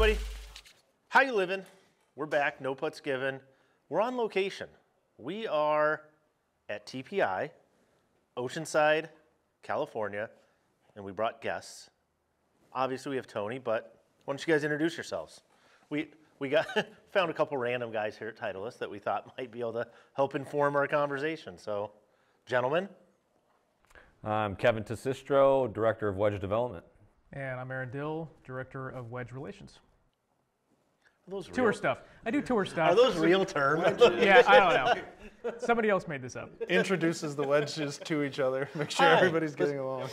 everybody. How you living? We're back. No putts given. We're on location. We are at TPI, Oceanside, California, and we brought guests. Obviously, we have Tony, but why don't you guys introduce yourselves? We we got found a couple random guys here at Titleist that we thought might be able to help inform our conversation. So, gentlemen, I'm Kevin Tassistro, Director of Wedge Development. And I'm Aaron Dill, Director of Wedge Relations. Are those Tour real, stuff. I do tour stuff. Are those real terms? yeah, I don't know. Somebody else made this up. introduces the wedges to each other. Make sure Hi. everybody's getting along.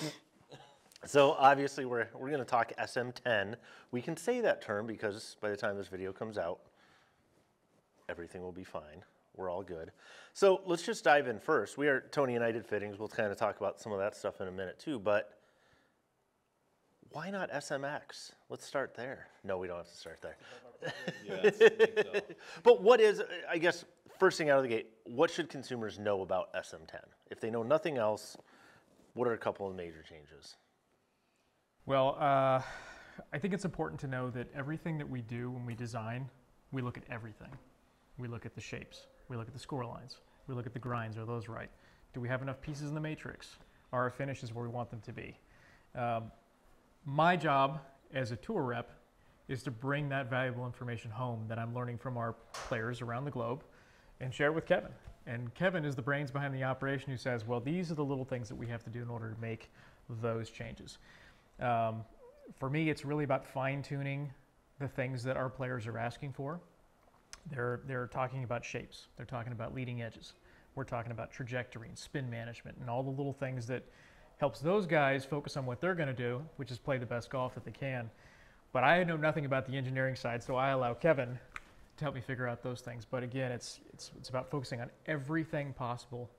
So obviously we're, we're going to talk SM10. We can say that term because by the time this video comes out, everything will be fine. We're all good. So let's just dive in first. We are Tony United Fittings. We'll kind of talk about some of that stuff in a minute too, but why not SMX? Let's start there. No, we don't have to start there. But what is, I guess, first thing out of the gate, what should consumers know about SM10? If they know nothing else, what are a couple of major changes? Well, uh, I think it's important to know that everything that we do when we design, we look at everything. We look at the shapes. We look at the score lines. We look at the grinds. Are those right? Do we have enough pieces in the matrix? Are our finishes where we want them to be? Um, my job as a tour rep is to bring that valuable information home that I'm learning from our players around the globe and share it with Kevin. And Kevin is the brains behind the operation who says, well, these are the little things that we have to do in order to make those changes. Um, for me, it's really about fine tuning the things that our players are asking for. They're, they're talking about shapes, they're talking about leading edges, we're talking about trajectory and spin management and all the little things that helps those guys focus on what they're going to do, which is play the best golf that they can. But I know nothing about the engineering side, so I allow Kevin to help me figure out those things. But again, it's, it's, it's about focusing on everything possible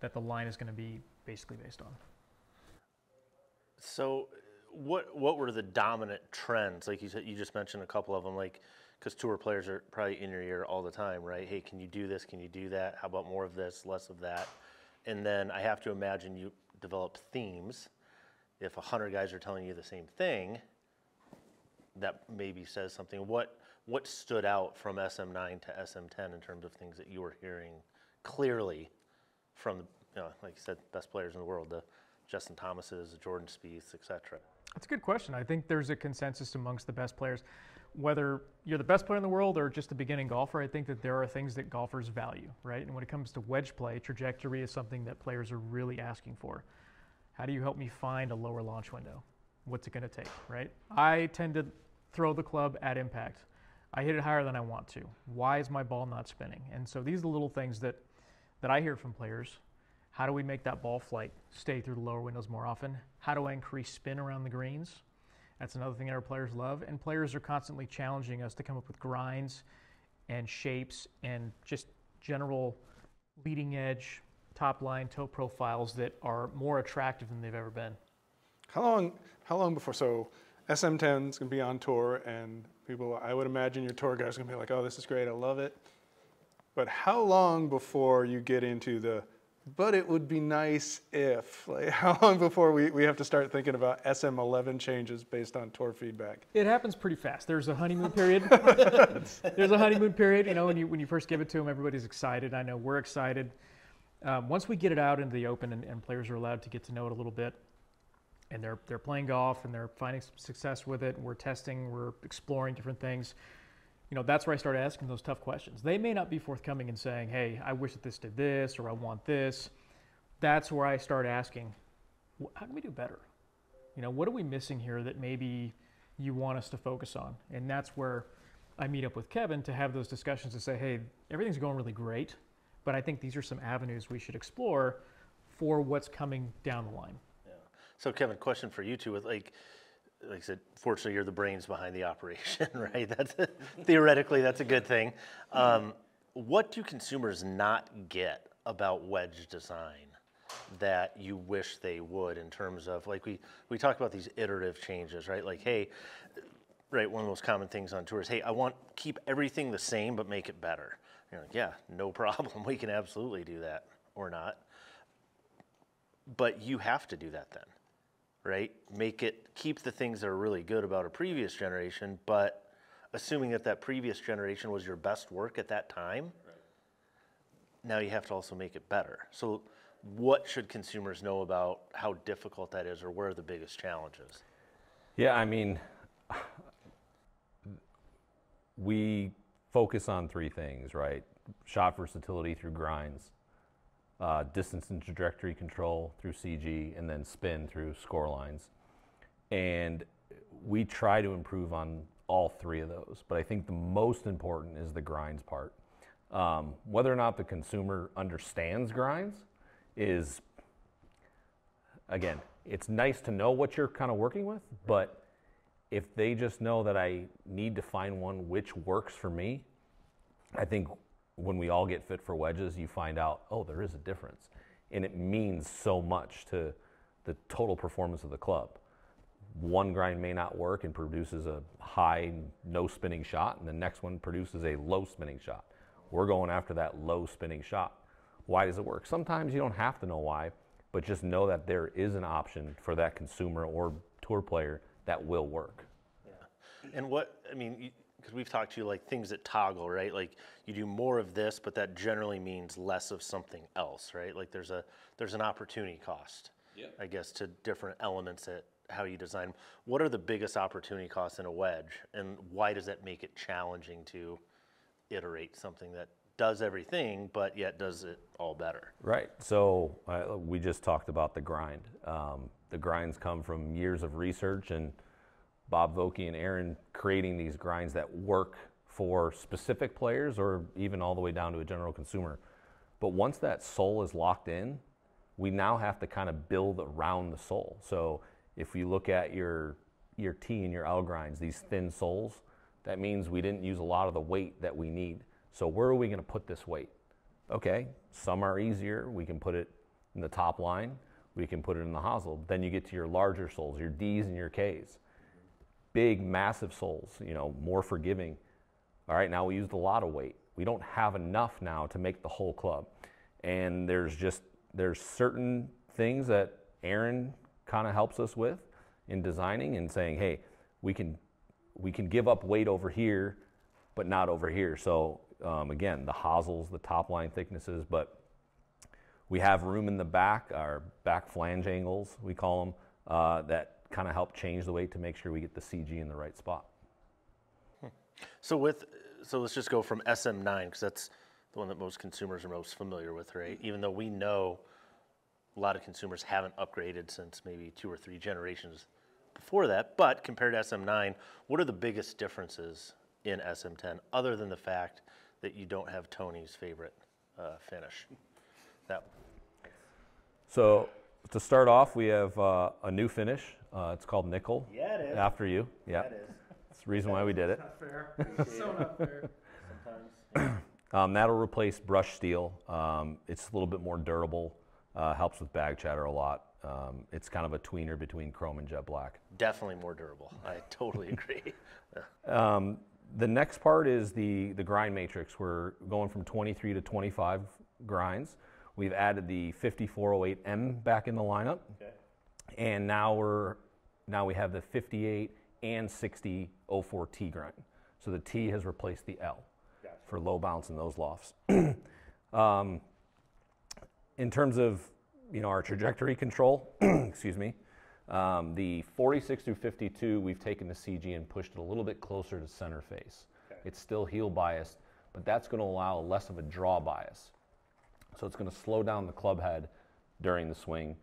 that the line is going to be basically based on. So, what what were the dominant trends? Like you said, you just mentioned a couple of them. Like, because tour players are probably in your ear all the time, right? Hey, can you do this? Can you do that? How about more of this, less of that? And then I have to imagine you develop themes. If a hundred guys are telling you the same thing, that maybe says something. What what stood out from SM9 to SM10 in terms of things that you were hearing clearly from the, you know, like you said, best players in the world, the Justin Thomases, the Jordan Spieths, et cetera. That's a good question. I think there's a consensus amongst the best players. Whether you're the best player in the world or just a beginning golfer, I think that there are things that golfers value, right? And when it comes to wedge play, trajectory is something that players are really asking for. How do you help me find a lower launch window? What's it going to take, right? Mm-hmm. I tend to throw the club at impact. I hit it higher than I want to. Why is my ball not spinning? And so these are the little things that, that I hear from players. How do we make that ball flight stay through the lower windows more often? How do I increase spin around the greens? That's another thing that our players love. And players are constantly challenging us to come up with grinds and shapes and just general leading edge, top line, toe profiles that are more attractive than they've ever been. How long? How long before? So, SM10 is gonna be on tour, and people. I would imagine your tour guys are gonna be like, "Oh, this is great. I love it." But how long before you get into the? But it would be nice if. Like, how long before we, we have to start thinking about SM11 changes based on tour feedback? It happens pretty fast. There's a honeymoon period. There's a honeymoon period. You know, when you when you first give it to them, everybody's excited. I know we're excited. Um, once we get it out into the open and, and players are allowed to get to know it a little bit, and they're they're playing golf and they're finding some success with it, we're testing, we're exploring different things. You know, that's where I start asking those tough questions. They may not be forthcoming and saying, "Hey, I wish that this did this," or "I want this." That's where I start asking, "How can we do better?" You know, what are we missing here that maybe you want us to focus on? And that's where I meet up with Kevin to have those discussions to say, hey, everything's going really great, but I think these are some avenues we should explore for what's coming down the line. So Kevin, question for you two with like, like I said, fortunately you're the brains behind the operation, right? That's theoretically that's a good thing. Um, what do consumers not get about wedge design that you wish they would in terms of like we we talk about these iterative changes, right? Like hey, right, one of the most common things on tours, hey, I want keep everything the same but make it better. You're like, yeah, no problem. We can absolutely do that or not. But you have to do that then right? Make it keep the things that are really good about a previous generation, but assuming that that previous generation was your best work at that time. Now you have to also make it better. So, what should consumers know about how difficult that is, or where are the biggest challenges? Yeah, I mean, we focus on three things, right? Shot versatility through grinds, uh, distance and trajectory control through CG, and then spin through score lines. And we try to improve on all three of those. But I think the most important is the grinds part. Um, whether or not the consumer understands grinds is, again, it's nice to know what you're kind of working with, but if they just know that I need to find one which works for me, I think when we all get fit for wedges, you find out, oh, there is a difference. And it means so much to the total performance of the club. One grind may not work and produces a high, no spinning shot, and the next one produces a low spinning shot. We're going after that low spinning shot. Why does it work? Sometimes you don't have to know why, but just know that there is an option for that consumer or tour player that will work. Yeah. And what, I mean, because we've talked to you like things that toggle, right? Like you do more of this, but that generally means less of something else, right? Like there's a there's an opportunity cost, I guess, to different elements that how you design. What are the biggest opportunity costs in a wedge, and why does that make it challenging to iterate something that does everything, but yet does it all better? Right. So uh, we just talked about the grind. Um, the grinds come from years of research and Bob Vokey and Aaron creating these grinds that work for specific players or even all the way down to a general consumer. But once that sole is locked in, we now have to kind of build around the sole. So if you look at your your T and your L grinds, these thin soles, that means we didn't use a lot of the weight that we need. So where are we going to put this weight? Okay, some are easier. We can put it in the top line. We can put it in the hosel. Then you get to your larger soles, your D's and your K's. Big, massive soles, you know, more forgiving. All right, now we used a lot of weight. We don't have enough now to make the whole club. And there's just there's certain things that Aaron kind of helps us with in designing and saying, hey, we can we can give up weight over here, but not over here. So um, again, the hosels, the top line thicknesses, but we have room in the back, our back flange angles, we call them, uh, that kind of help change the weight to make sure we get the CG in the right spot. So with so let's just go from SM9 because that's the one that most consumers are most familiar with, right? Even though we know a lot of consumers haven't upgraded since maybe two or three generations before that, but compared to SM9, what are the biggest differences in SM10 other than the fact that you don't have Tony's favorite uh, finish? That So to start off, we have uh, a new finish. Uh, it's called nickel. Yeah, it is. After you. Yeah. is. That's the reason why we did it. Not fair. so not fair. sometimes. Um, that'll replace brush steel. Um, it's a little bit more durable. Uh, helps with bag chatter a lot. Um, it's kind of a tweener between chrome and jet black. Definitely more durable. I totally agree. Um, the next part is the, the grind matrix. We're going from 23 to 25 grinds. We've added the 5408M back in the lineup. Okay. And now we're now we have the 58 and 6004T grind. So the T has replaced the L Gotcha. for low bounce in those lofts. um, in terms of you know our trajectory control, excuse me, um, the 46 through 52, we've taken the CG and pushed it a little bit closer to center face. Okay. It's still heel biased, but that's going to allow less of a draw bias. So it's going to slow down the club head during the swing,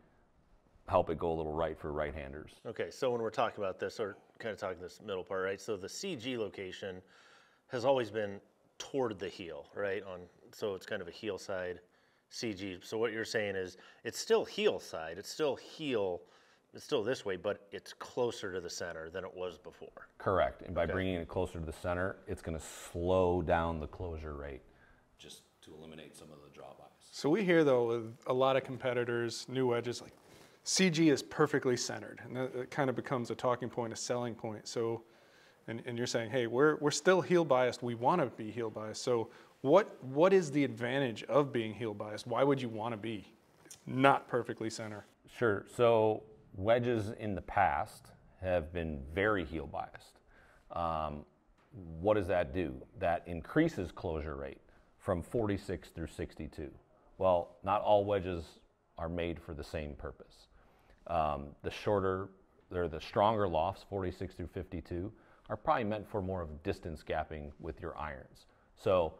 help it go a little right for right-handers. Okay, so when we're talking about this, or kind of talking this middle part, right? So the CG location has always been toward the heel, right? On so it's kind of a heel side CG. So what you're saying is it's still heel side. It's still heel. It's still this way, but it's closer to the center than it was before. Correct. And by bringing it closer to the center, it's going to slow down the closure rate just to eliminate some of the drawbacks. So we hear though with a lot of competitors, new wedges, like CG is perfectly centered, and that, that kind of becomes a talking point, a selling point. So, and, and you're saying, hey, we're we're still heel biased. We want to be heel biased. So, what what is the advantage of being heel biased? Why would you want to be not perfectly center? Sure. So wedges in the past have been very heel biased. Um, what does that do? That increases closure rate from 46 through 62. Well, not all wedges are made for the same purpose. Um, the shorter, or the stronger lofts, 46 through 52, are probably meant for more of distance gapping with your irons. So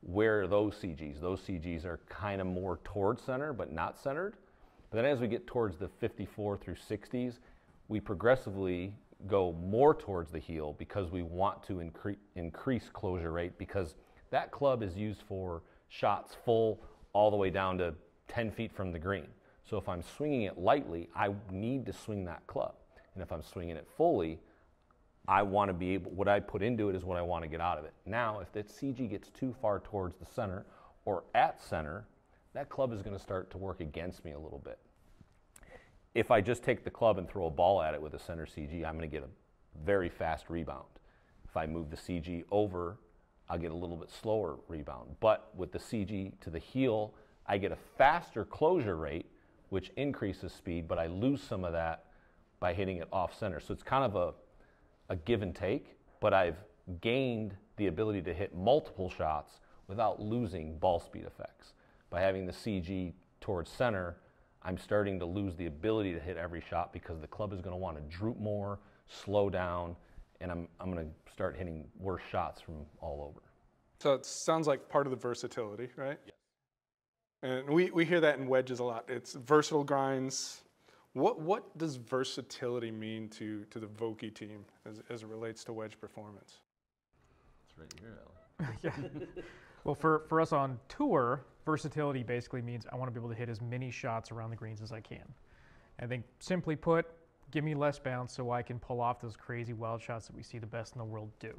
where are those CGs? Those CGs are kind of more towards center, but not centered. But then as we get towards the 54 through 60s, we progressively go more towards the heel because we want to incre- increase closure rate because that club is used for shots full all the way down to 10 feet from the green. So if I'm swinging it lightly, I need to swing that club. And if I'm swinging it fully, I want to be able, what I put into it is what I want to get out of it. Now, if that CG gets too far towards the center or at center, that club is going to start to work against me a little bit. If I just take the club and throw a ball at it with a center CG, I'm going to get a very fast rebound. If I move the CG over, I'll get a little bit slower rebound. But with the CG to the heel, I get a faster closure rate, which increases speed, but I lose some of that by hitting it off center. So it's kind of a a give and take, but I've gained the ability to hit multiple shots without losing ball speed effects. By having the CG towards center, I'm starting to lose the ability to hit every shot because the club is going to want to droop more, slow down, and I'm, I'm going to start hitting worse shots from all over. So it sounds like part of the versatility, right? Yes. And we, we hear that in wedges a lot. It's versatile grinds, what, what does versatility mean to, to the Vokey team as, as it relates to wedge performance? It's right here, yeah. Well, for, for us on tour, versatility basically means I want to be able to hit as many shots around the greens as I can. I think simply put, give me less bounce so I can pull off those crazy wild shots that we see the best in the world do.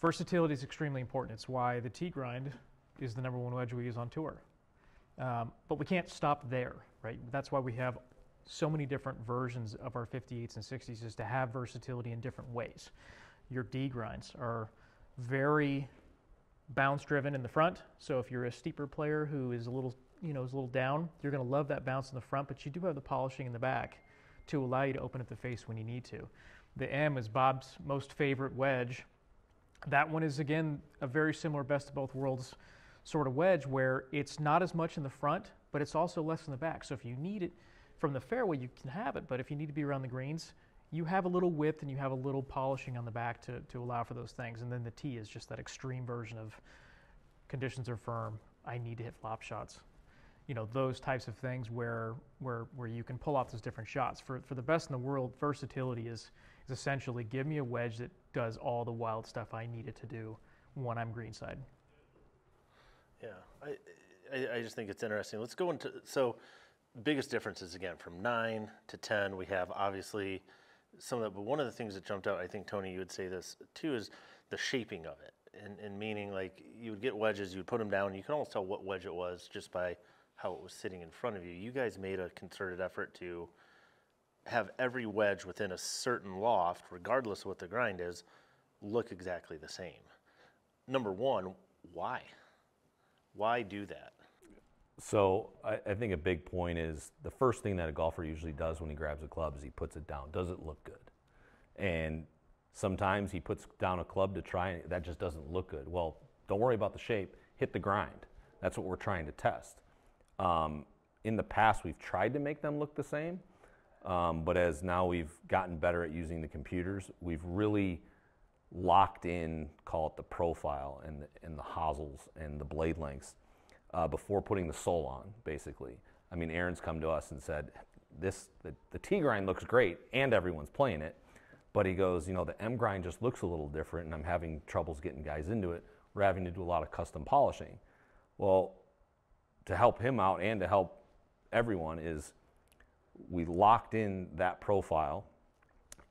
Versatility is extremely important. It's why the T grind is the number one wedge we use on tour. Um, but we can't stop there, right? That's why we have so many different versions of our 58s and 60s is to have versatility in different ways. Your D grinds are very bounce driven in the front. So if you're a steeper player who is a little, you know, is a little down, you're going to love that bounce in the front, but you do have the polishing in the back to allow you to open up the face when you need to. The M is Bob's most favorite wedge. That one is again a very similar best of both worlds sort of wedge where it's not as much in the front, but it's also less in the back. So if you need it, from the fairway, you can have it, but if you need to be around the greens, you have a little width and you have a little polishing on the back to, to allow for those things. And then the T is just that extreme version of conditions are firm. I need to hit flop shots. You know, those types of things where, where, where you can pull off those different shots. For, for the best in the world, versatility is, is essentially give me a wedge that does all the wild stuff I need it to do when I'm greenside. Yeah, I, I, I just think it's interesting. Let's go into, so biggest differences again from nine to 10, we have obviously some of that, but one of the things that jumped out, I think Tony, you would say this too, is the shaping of it. And, and meaning like you would get wedges, you would put them down, you can almost tell what wedge it was just by how it was sitting in front of you. You guys made a concerted effort to have every wedge within a certain loft, regardless of what the grind is, look exactly the same. Number one, why? Why do that? So I, I, think a big point is the first thing that a golfer usually does when he grabs a club is he puts it down. Does it look good? And sometimes he puts down a club to try and that just doesn't look good. Well, don't worry about the shape. Hit the grind. That's what we're trying to test. Um, in the past, we've tried to make them look the same, um, but as now we've gotten better at using the computers, we've really locked in, call it the profile and the, and the hosels and the blade lengths uh, before putting the sole on, basically. I mean, Aaron's come to us and said, this the, the T grind looks great and everyone's playing it, but he goes, you know, the M grind just looks a little different and I'm having troubles getting guys into it. We're having to do a lot of custom polishing. Well, to help him out and to help everyone is we locked in that profile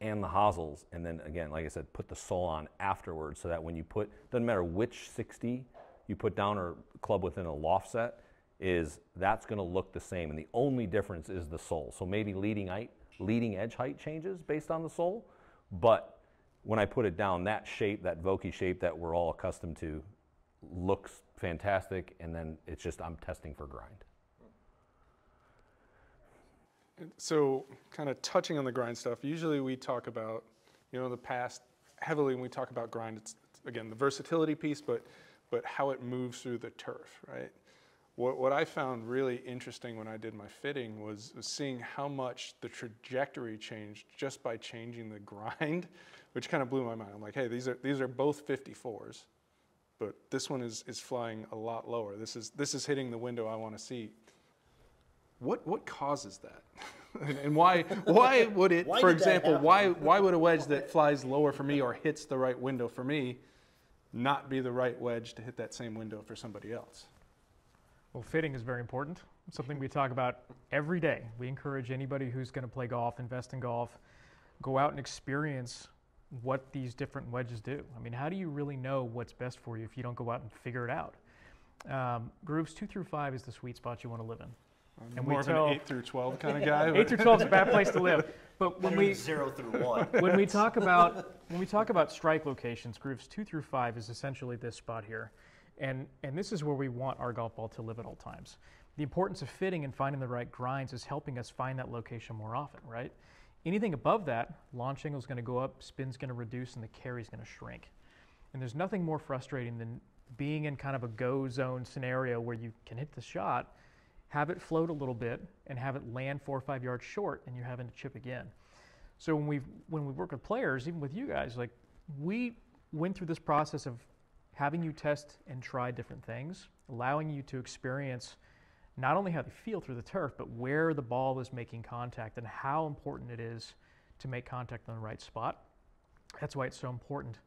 and the hosels and then again like i said put the sole on afterwards so that when you put doesn't matter which 60 you put down or club within a loft set is that's going to look the same and the only difference is the sole. So maybe leading height leading edge height changes based on the sole but when i put it down that shape that Vokey shape that we're all accustomed to looks fantastic and then it's just i'm testing for grind so kind of touching on the grind stuff usually we talk about you know the past heavily when we talk about grind, it's, again the versatility piece, but but how it moves through the turf, right? What, what I found really interesting when I did my fitting was, was seeing how much the trajectory changed just by changing the grind, which kind of blew my mind. I'm like, hey, these are these are both 54s, but this one is is flying a lot lower. This is this is hitting the window I want to see. What what causes that? and, and why why would it, Why for example, why why would a wedge that flies lower for me or hits the right window for me not be the right wedge to hit that same window for somebody else? Well, fitting is very important. Something we talk about every day. We encourage anybody who's going to play golf, invest in golf, go out and experience what these different wedges do. I mean, how do you really know what's best for you if you don't go out and figure it out? Um, grooves two through five is the sweet spot you want to live in. I'm And we more of tell- an eight through twelve kind of guy. Eight through twelve is a bad place to live. But when we zero through one. when we talk about when we talk about strike locations, grooves two through five is essentially this spot here, and and this is where we want our golf ball to live at all times. The importance of fitting and finding the right grinds is helping us find that location more often, right? Anything above that, launch angle is going to go up, spin's going to reduce, and the carry is going to shrink. And there's nothing more frustrating than being in kind of a go zone scenario where you can hit the shot, have it float a little bit, and have it land four or five yards short, and you're having to chip again. So when we when we work with players, even with you guys, like we went through this process of having you test and try different things, allowing you to experience not only how they feel through the turf, but where the ball is making contact and how important it is to make contact on the right spot. That's why it's so important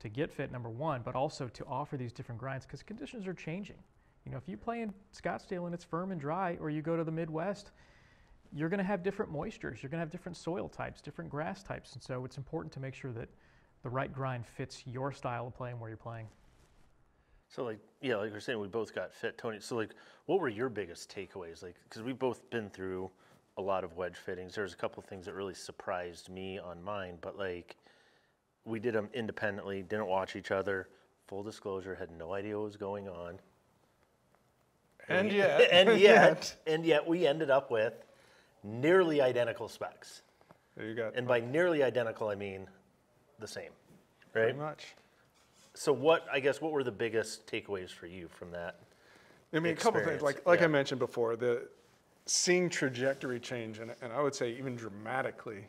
to get fit, number one, but also to offer these different grinds because conditions are changing. You know, if you play in Scottsdale and it's firm and dry, or you go to the Midwest, you're going to have different moistures. You're going to have different soil types, different grass types. And so it's important to make sure that the right grind fits your style of play and where you're playing. So like, yeah, like we're saying, we both got fit, Tony. So like, what were your biggest takeaways? Like, because we've both been through a lot of wedge fittings. There's a couple things that really surprised me on mine, but like, we did them independently, didn't watch each other. Full disclosure, had no idea what was going on. And yet, and yet, and yet, we ended up with nearly identical specs. there you got And by nearly identical, I mean the same, right? pretty much. So what, I guess, what were the biggest takeaways for you from that? I mean, a couple things. Like like yeah. I mentioned before, the seeing trajectory change, and, and I would say even dramatically,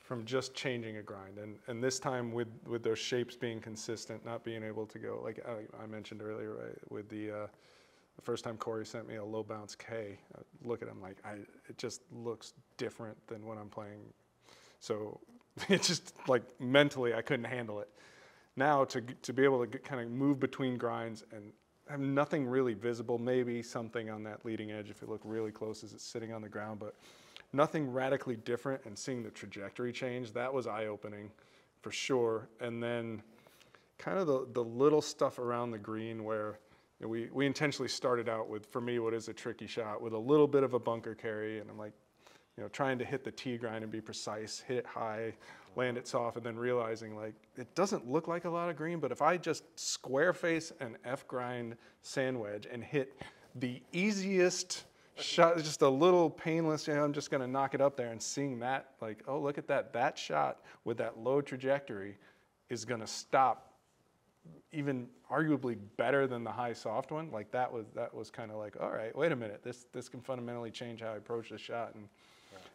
from just changing a grind, and and this time with with those shapes being consistent, not being able to go like I, I mentioned earlier, right? With the uh, the first time Corey sent me a low bounce K, I look at him like I it just looks different than when I'm playing. So it just like mentally I couldn't handle it. Now to to be able to kind of move between grinds and have nothing really visible, maybe something on that leading edge if you look really close as it's sitting on the ground, but nothing radically different and seeing the trajectory change, that was eye opening for sure. And then kind of the, the little stuff around the green where you know, we, we intentionally started out with, for me, what is a tricky shot with a little bit of a bunker carry. And I'm like, you know, trying to hit the T grind and be precise, hit it high, land it soft, and then realizing like it doesn't look like a lot of green, but if I just square face an F grind sand wedge and hit the easiest shot, just a little painless, you know, I'm just gonna knock it up there and seeing that, like, oh, look at that, that shot with that low trajectory is gonna stop even arguably better than the high soft one. Like that was that was kind of like, all right, wait a minute, this this can fundamentally change how I approach the shot. And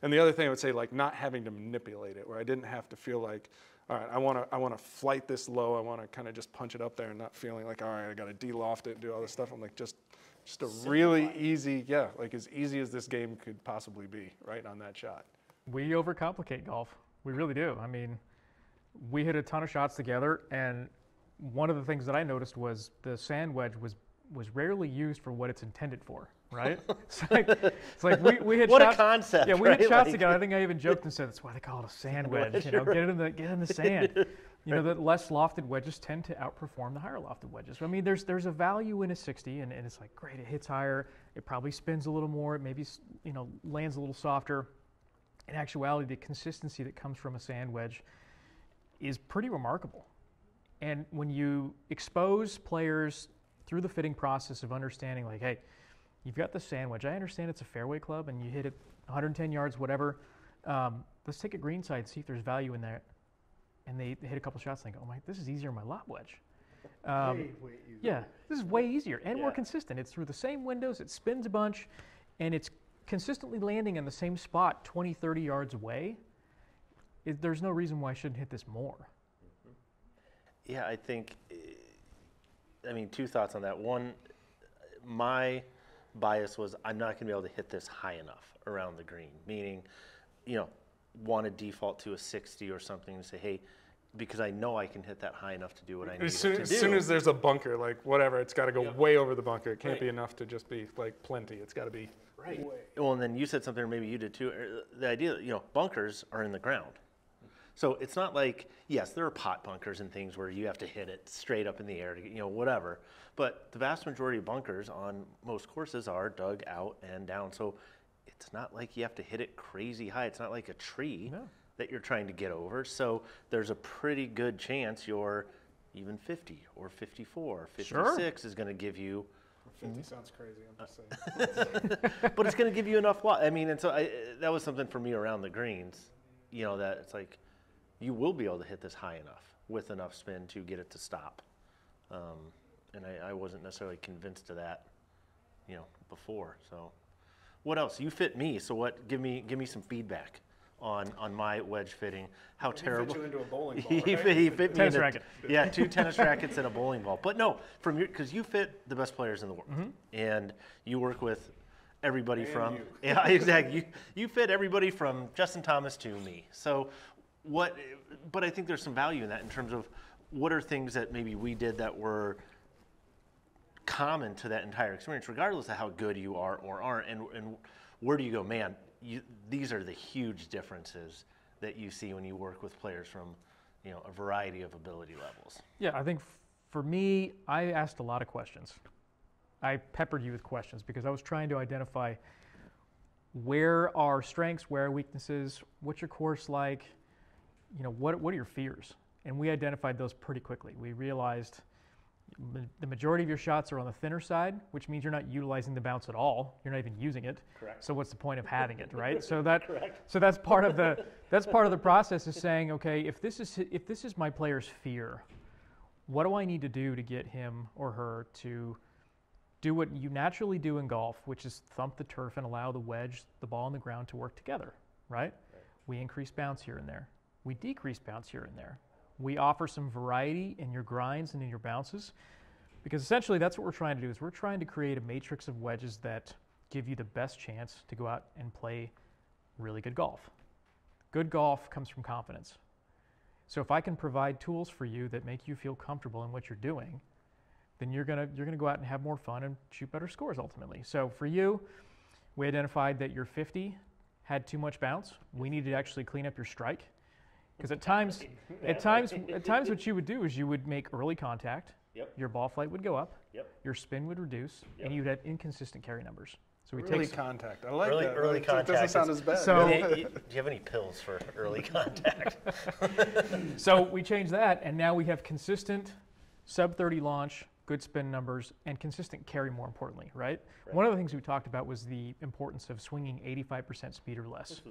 and the other thing I would say, like not having to manipulate it, where I didn't have to feel like, all right, I want to I want to flight this low, I want to kind of just punch it up there, and not feeling like, all right, I got to de-loft it, and do all this stuff. I'm like just just a really easy, yeah, like as easy as this game could possibly be, right on that shot. We overcomplicate golf. We really do. I mean, we hit a ton of shots together, and one of the things that I noticed was the sand wedge was was rarely used for what it's intended for. Right? it's like it's like we, we hit What a concept, Yeah, we right? hit shots Like- together. I think I even joked and said that's why they call it a sand wedge. You know, get it in the get in the sand. You know, the less lofted wedges tend to outperform the higher lofted wedges. I mean, there's there's a value in a 60, and, and it's like great, it hits higher, it probably spins a little more, it maybe you know lands a little softer. In actuality, the consistency that comes from a sand wedge is pretty remarkable. And when you expose players through the fitting process of understanding, like, hey, you've got the sand wedge. I understand it's a fairway club and you hit it 110 yards, whatever. Um, let's take a green side, see if there's value in that. and they, they hit a couple shots and they go, oh my, this is easier than my lob wedge. Um, yeah, this is way easier and more consistent. It's through the same windows, it spins a bunch, and it's consistently landing in the same spot 20, 30 yards away. It, there's no reason why I shouldn't hit this more. Yeah, I think, eh, I mean, two thoughts on that. One, my bias was I'm not going to be able to hit this high enough around the green, meaning, you know, want to default to a 60 or something and say, hey, because I know I can hit that high enough to do what I need As it soon, to as do. As soon as there's a bunker, like whatever, it's got to go Yep. way over the bunker. It can't Right. be enough to just be like plenty. It's got to be Right. Well, and then you said something, or maybe you did too. uh, The idea, that, you know, bunkers are in the ground. So it's not like, yes, there are pot bunkers and things where you have to hit it straight up in the air to, you know, whatever. But the vast majority of bunkers on most courses are dug out and down. So it's not like you have to hit it crazy high. It's not like a tree No. that you're trying to get over. So there's a pretty good chance you're even 50 or 54, Sure. 56 is going to give you 50 mm-hmm. sounds crazy. I'm just saying. but it's going to give you enough light. I mean, and so I, that was something for me around the greens, you know, that it's like you will be able to hit this high enough with enough spin to get it to stop. Um, and I, I wasn't necessarily convinced of that, you know, before. So, what else? You fit me. So what? Give me give me some feedback on on my wedge fitting. How terrible. into a bowling he, fit, he fit me Tennis in a- racket. Yeah, two tennis rackets and a bowling ball. But no, from your because you fit the best players in the world, and you work with everybody from yeah exactly. You you fit everybody from Justin Thomas to me. So what? But I think there's some value in that in terms of what are things that maybe we did that were common to that entire experience, regardless of how good you are or aren't, and, and where do you go, man? You, these are the huge differences that you see when you work with players from, you know, a variety of ability levels. Yeah, I think for me, I asked a lot of questions. I peppered you with questions because I was trying to identify where are strengths, where are weaknesses, what's your course like, you know, what, what are your fears? And we identified those pretty quickly. We realized the majority of your shots are on the thinner side, which means you're not utilizing the bounce at all. You're not even using it. Correct. So what's the point of having it, right? So that Correct. so that's part of the that's part of the process is saying, okay, if this is if this is my player's fear, what do I need to do to get him or her to do what you naturally do in golf, which is thump the turf and allow the wedge, the ball on the ground to work together, right? We increase bounce here and there. We decrease bounce here and there. We offer some variety in your grinds and in your bounces because essentially that's what we're trying to do is we're trying to create a matrix of wedges that give you the best chance to go out and play really good golf. Good golf comes from confidence. So if I can provide tools for you that make you feel comfortable in what you're doing, then you're gonna you're gonna go out and have more fun and shoot better scores ultimately. So for you, we identified that your 50 had too much bounce. We needed to actually clean up your strike because at times, at times, at times, what you would do is you would make early contact. Yep. Your ball flight would go up. Yep. Your spin would reduce, Yep. and you'd have inconsistent carry numbers. So we Early take contact. I like Early- that. early That doesn't sound as bad. So- Do you- have any pills for early contact? so we changed that, and now we have consistent sub 30 launch, good spin numbers, and consistent carry. More importantly, right? One of the things we talked about was the importance of swinging 85% speed or less,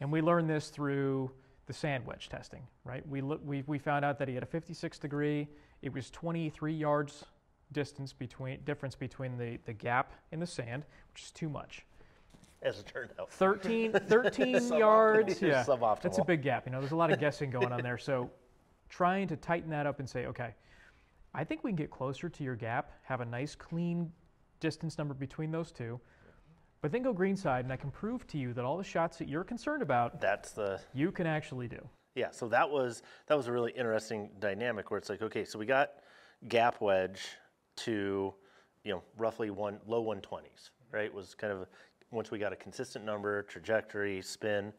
and we learned this through the sand wedge testing. Right? We look, we we found out that he had a 56 degree. It was 23 yards distance between difference between the the gap in the sand, which is too much. As it turned out. 13, 13 yards. Yeah, Suboptimal. that's a big gap. You know, there's a lot of guessing going on there. So, trying to tighten that up and say, okay, I think we can get closer to your gap, have a nice clean distance number between those two, but then go greenside, and I can prove to you that all the shots that you're concerned about, That's the you can actually do. Yeah, so that was that was a really interesting dynamic where it's like, okay, so we got gap wedge to, you know, roughly one low 120s, right? It Was kind of once we got a consistent number, trajectory, spin,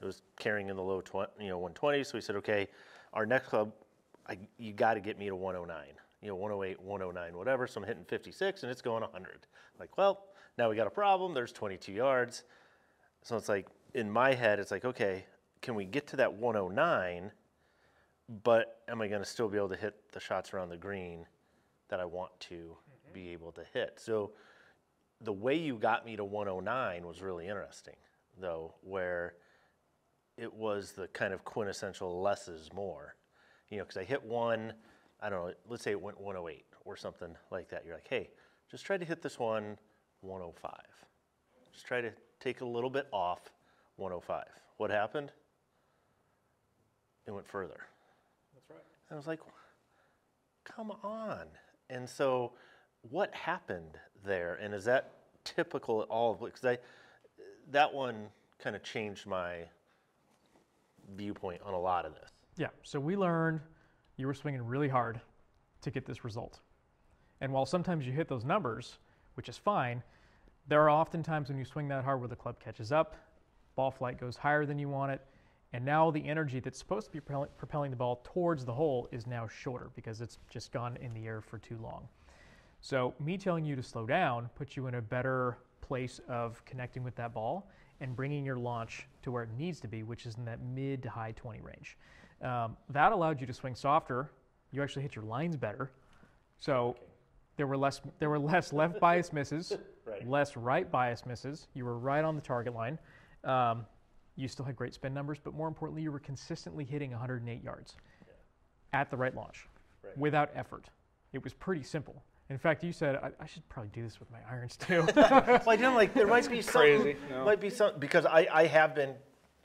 it was carrying in the low 20, you know, 120s. So we said, okay, our next club, I, you got to get me to 109, you know, 108, 109, whatever. So I'm hitting 56 and it's going 100. Like, well, now we got a problem. There's 22 yards. So it's like in my head, it's like, okay, can we get to that 109? But am I going to still be able to hit the shots around the green that I want to be mm-hmm. able to hit? So the way you got me to 109 was really interesting, though, where it was the kind of quintessential less is more. You know, because I hit one, I don't know, let's say it went 108 or something like that. You're like, hey, just try to hit this one 105. Just try to take a little bit off 105. What happened? It went further. That's right. I was like, come on. And so, what happened there? And is that typical at all? Because I, that one kind of changed my viewpoint on a lot of this. Yeah, so we learned you were swinging really hard to get this result. And while sometimes you hit those numbers, which is fine, there are often times when you swing that hard where the club catches up, ball flight goes higher than you want it, and now the energy that's supposed to be propelling, the ball towards the hole is now shorter because it's just gone in the air for too long. So, me telling you to slow down puts you in a better place of connecting with that ball and bringing your launch to where it needs to be, which is in that mid to high 20 range. Um, that allowed you to swing softer. You actually hit your lines better. So, there were less there were less left bias misses, Right. less right bias misses. You were right on the target line. Um, you still had great spin numbers, but more importantly, you were consistently hitting 108 yards at the right launch Right. without effort. It was pretty simple. In fact, you said I, I should probably do this with my irons too. Well, I didn't like. There might be something. Crazy, no. Might be some because I, I have been,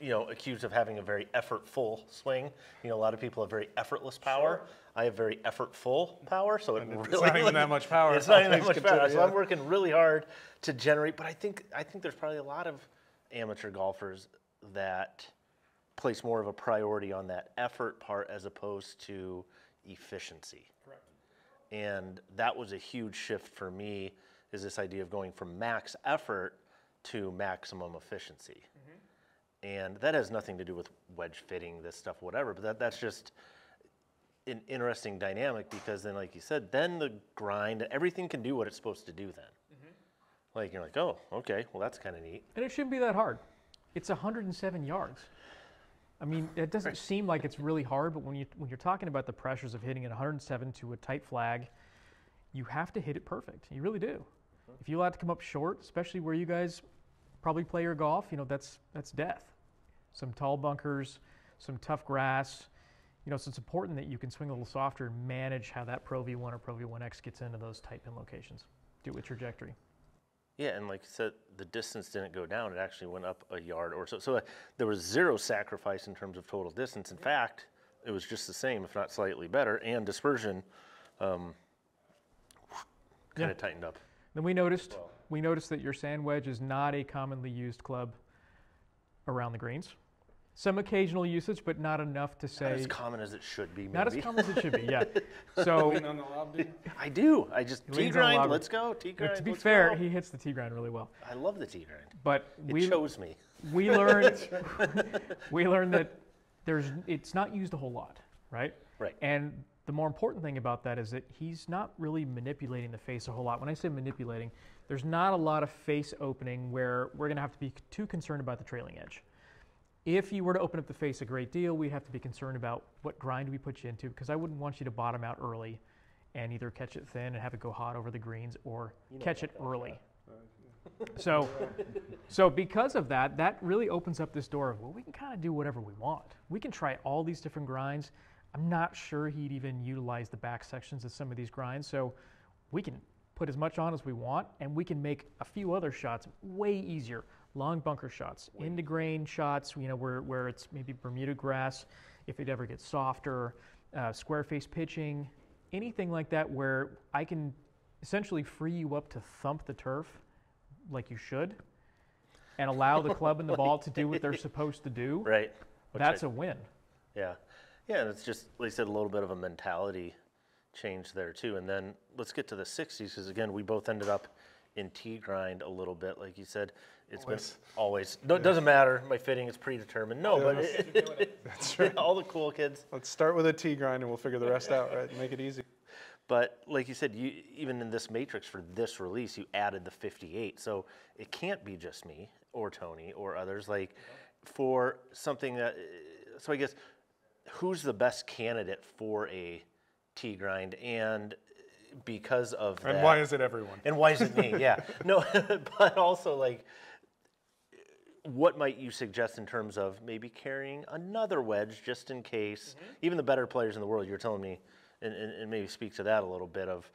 you know, accused of having a very effortful swing. You know, a lot of people have very effortless power. I have very effortful power, so it it's really not even that much power, It's not even that much power. considered, So I'm working really hard to generate. But I think I think there's probably a lot of amateur golfers that place more of a priority on that effort part as opposed to efficiency. Correct. And that was a huge shift for me is this idea of going from max effort to maximum efficiency. Mm-hmm. And that has nothing to do with wedge fitting, this stuff, whatever, but that, that's just an interesting dynamic because then, like you said, then the grind, everything can do what it's supposed to do then. Mm-hmm. Like, you're like, oh, okay, well, that's kind of neat. And it shouldn't be that hard. It's 107 yards. I mean, it doesn't seem like it's really hard, but when you when you're talking about the pressures of hitting at 107 to a tight flag, you have to hit it perfect. You really do. If you allow it to come up short, especially where you guys probably play your golf, you know that's that's death. Some tall bunkers, some tough grass. You know, so it's important that you can swing a little softer and manage how that Pro V1 or Pro V1X gets into those tight pin locations. Do it with trajectory. Yeah, and like I said, the distance didn't go down. It actually went up a yard or so. So uh, there was zero sacrifice in terms of total distance. In fact, it was just the same, if not slightly better. And dispersion um, kind Yeah. of tightened up. Then we noticed we noticed that your sand wedge is not a commonly used club around the greens. Some occasional usage, but not enough to Not say as common as it should be, maybe. not as common as it should be. Yeah. So Lean on the lob, dude. I do. I just T grind. Let's go. T grind. to be let's fair, go. he hits the T grind really well. I love the T grind. But It we chose me. we learned we learned that there's it's not used a whole lot, right? Right. And the more important thing about that is that he's not really manipulating the face a whole lot. When I say manipulating, there's not a lot of face opening where we're going to have to be too concerned about the trailing edge. If you were to open up the face a great deal, we'd have to be concerned about what grind we put you into because I wouldn't want you to bottom out early and either catch it thin and have it go hot over the greens or catch it early. So, so because of that, that really opens up this door of well, we can kind of do whatever we want. We can try all these different grinds. I'm not sure he'd even utilize the back sections of some of these grinds, so we can put as much on as we want, and we can make a few other shots way easier. Long bunker shots, into grain shots, you know, where, where it's maybe Bermuda grass, if it ever gets softer, uh, square face pitching, anything like that, where I can essentially free you up to thump the turf like you should, and allow the club and the ball to do what they're supposed to do. Right. Which That's I- a win. Yeah. Yeah, and it's just, like I said, a little bit of a mentality change there too. And then let's get to the 60s because, again, we both ended up in T grind a little bit. Like you said, it's Always. been always, no, it doesn't matter. My fitting is predetermined. No, but it, That's right. all the cool kids. Let's start with a T grind and we'll figure the rest out, right? Make it easy. But like you said, you even in this matrix for this release, you added the 58. So it can't be just me or Tony or others. Like for something that, so I guess who's the best candidate for a T grind and because of And that, why is it everyone? and why is it me? Yeah. No, but also like what might you suggest in terms of maybe carrying another wedge just in case? Mm-hmm. Even the better players in the world, you're telling me, and, and, and maybe speak to that a little bit of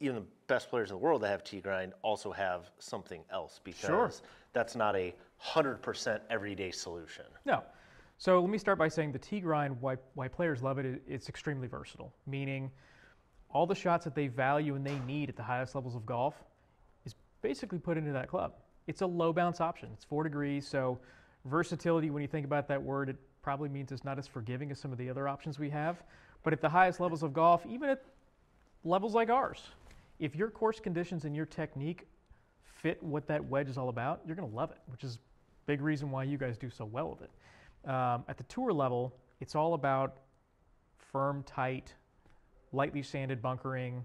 even the best players in the world that have T grind also have something else because that's not a 100% everyday solution. No. So let me start by saying the T grind, why, why players love it, it's extremely versatile. Meaning, all the shots that they value and they need at the highest levels of golf is basically put into that club. It's a low bounce option. It's four degrees, so versatility. When you think about that word, it probably means it's not as forgiving as some of the other options we have. But at the highest levels of golf, even at levels like ours, if your course conditions and your technique fit what that wedge is all about, you're going to love it, which is big reason why you guys do so well with it. Um, at the tour level, it's all about firm, tight, lightly sanded bunkering.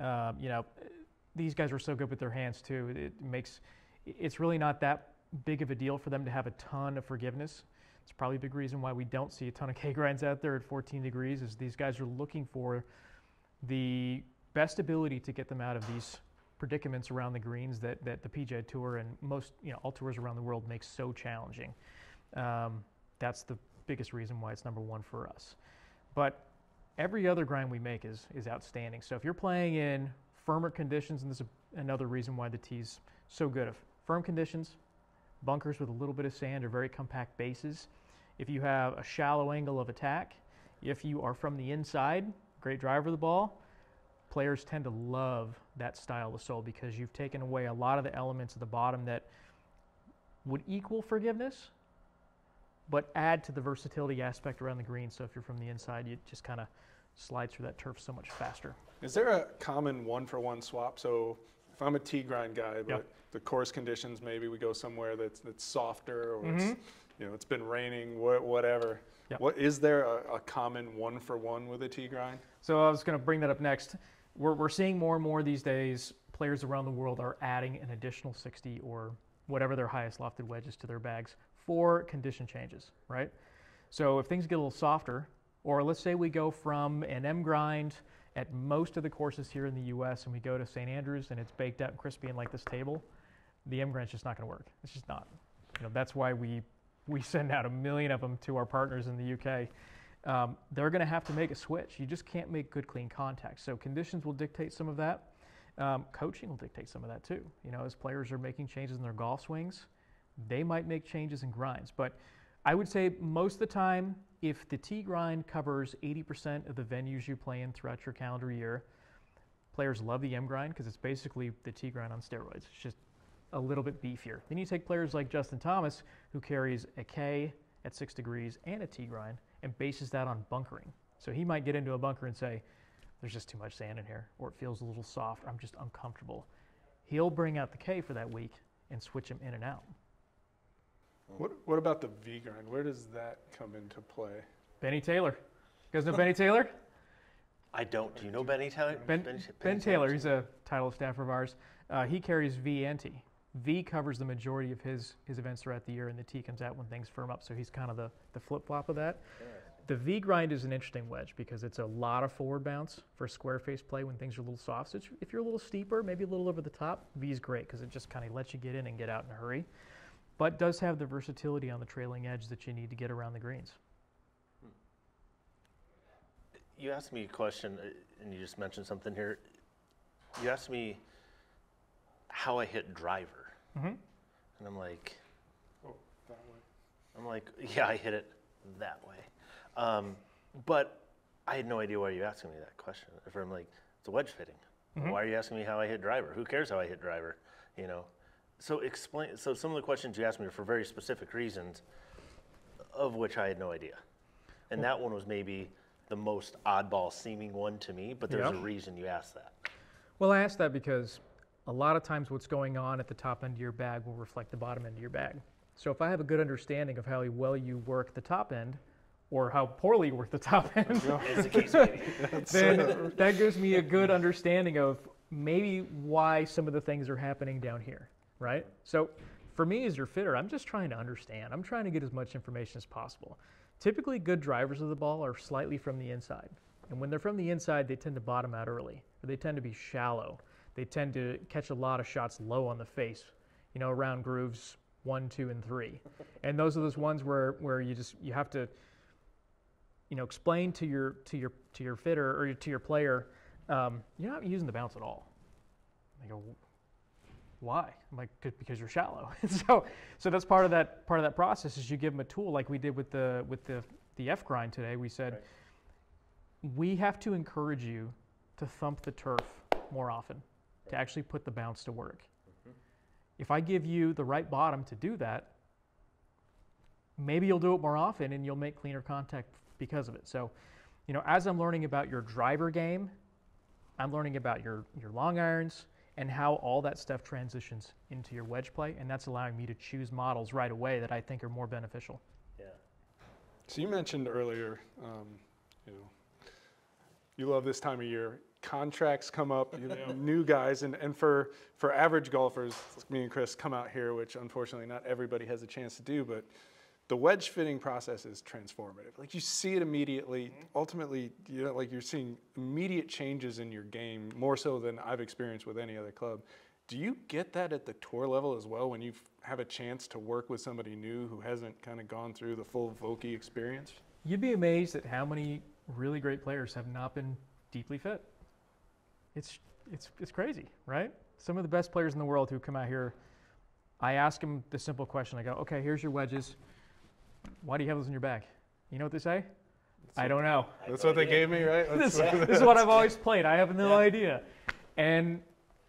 Um, you know, these guys are so good with their hands too. It makes it's really not that big of a deal for them to have a ton of forgiveness. It's probably a big reason why we don't see a ton of K grinds out there at 14 degrees. Is these guys are looking for the best ability to get them out of these predicaments around the greens that, that the PGA Tour and most, you know, all tours around the world make so challenging. Um, that's the biggest reason why it's number one for us. But every other grind we make is, is outstanding. So if you're playing in firmer conditions, and this is another reason why the T's so good. Firm conditions, bunkers with a little bit of sand or very compact bases. If you have a shallow angle of attack, if you are from the inside, great driver of the ball, players tend to love that style of sole because you've taken away a lot of the elements at the bottom that would equal forgiveness, but add to the versatility aspect around the green. So if you're from the inside, you just kind of slide through that turf so much faster. Is there a common one for one swap? So I'm a T grind guy, but Yep. the course conditions, maybe we go somewhere that's that's softer or Mhm. it's you know it's been raining, wha- whatever. Yep. What is there a, a common one for one with a T grind? So I was going to bring that up next. We're, we're seeing more and more these days, players around the world are adding an additional 60 or whatever their highest lofted wedges to their bags for condition changes, right? So if things get a little softer, or let's say we go from an M grind at most of the courses here in the US and we go to St. Andrews and it's baked up crispy and like this table, the M grind's just not going to work. It's just not. You know, that's why we we send out a million of them to our partners in the UK. Um, they're going to have to make a switch. You just can't make good, clean contact. So conditions will dictate some of that. Um, coaching will dictate some of that too. You know, as players are making changes in their golf swings, they might make changes in grinds. But I would say most of the time, if the T grind covers 80% of the venues you play in throughout your calendar year, players love the M grind because it's basically the T grind on steroids. It's just a little bit beefier. Then you take players like Justin Thomas, who carries a K at six degrees and a T grind, and bases that on bunkering. So he might get into a bunker and say, There's just too much sand in here, or it feels a little soft, or I'm just uncomfortable. He'll bring out the K for that week and switch him in and out. What what about the V grind? Where does that come into play? Benny Taylor. You guys know Benny Taylor? I don't. Do you know Benny Taylor? Ben, Benny- ben Benny Taylor, he's a Titleist staffer of ours. Uh, he carries V and T. V covers the majority of his, his events throughout the year, and the T comes out when things firm up. So he's kind of the, the flip flop of that. The V grind is an interesting wedge because it's a lot of forward bounce for square face play when things are a little soft. So it's, if you're a little steeper, maybe a little over the top, V is great because it just kind of lets you get in and get out in a hurry. But does have the versatility on the trailing edge that you need to get around the greens. You asked me a question, uh, and you just mentioned something here. You asked me how I hit driver, Mhm. and I'm like, Oh, that way. I'm like, yeah, I hit it that way. Um, but I had no idea why you asking me that question. If I'm like, it's a wedge fitting. Why are you asking me how I hit driver? Who cares how I hit driver? You know. So explain. So some of the questions you asked me are for very specific reasons, of which I had no idea. And that one was maybe the most oddball seeming one to me. But there's Yeah. a reason you asked that. Well, I asked that because a lot of times what's going on at the top end of your bag will reflect the bottom end of your bag. So if I have a good understanding of how well you work the top end or how poorly you work the top end, Is the then that gives me a good understanding of maybe why some of the things are happening down here, right? So for me as your fitter, I'm just trying to understand. I'm trying to get as much information as possible. Typically, good drivers of the ball are slightly from the inside. And when they're from the inside, they tend to bottom out early, or they tend to be shallow. They tend to catch a lot of shots low on the face, you know, around grooves one, two, and three. and those are those ones where, where you just you have to you know explain to your to your to your fitter or to your player um, you're not using the bounce at all. They go, why? I'm like, "'Cause- you're shallow. so, so that's part of that part of that process is you give them a tool like we did with the with the the F grind today. We said we have to encourage you to thump the turf more often, to actually put the bounce to work. Mm-hmm. If I give you the right bottom to do that, maybe you'll do it more often and you'll make cleaner contact because of it. So, you know, as I'm learning about your driver game, I'm learning about your, your long irons and how all that stuff transitions into your wedge play, and that's allowing me to choose models right away that I think are more beneficial. Yeah. So you mentioned earlier, um, you know, you love this time of year. Contracts come up, you know, new guys, and, and for for average golfers, me and Chris come out here, which unfortunately not everybody has a chance to do, but the wedge fitting process is transformative. Like you see it immediately. Mm-hmm. Ultimately, you know, like you're seeing immediate changes in your game more so than I've experienced with any other club. Do you get that at the tour level as well when you have a chance to work with somebody new who hasn't kind of gone through the full Vokey experience? You'd be amazed at how many really great players have not been deeply fit. It's, it's, it's crazy, right? Some of the best players in the world who come out here, I ask them the simple question. I go, okay, here's your wedges. Why do you have those in your bag? You know what they say? I don't know. That's what they gave me, right? This, That's- this is what I've always played. I have no idea. And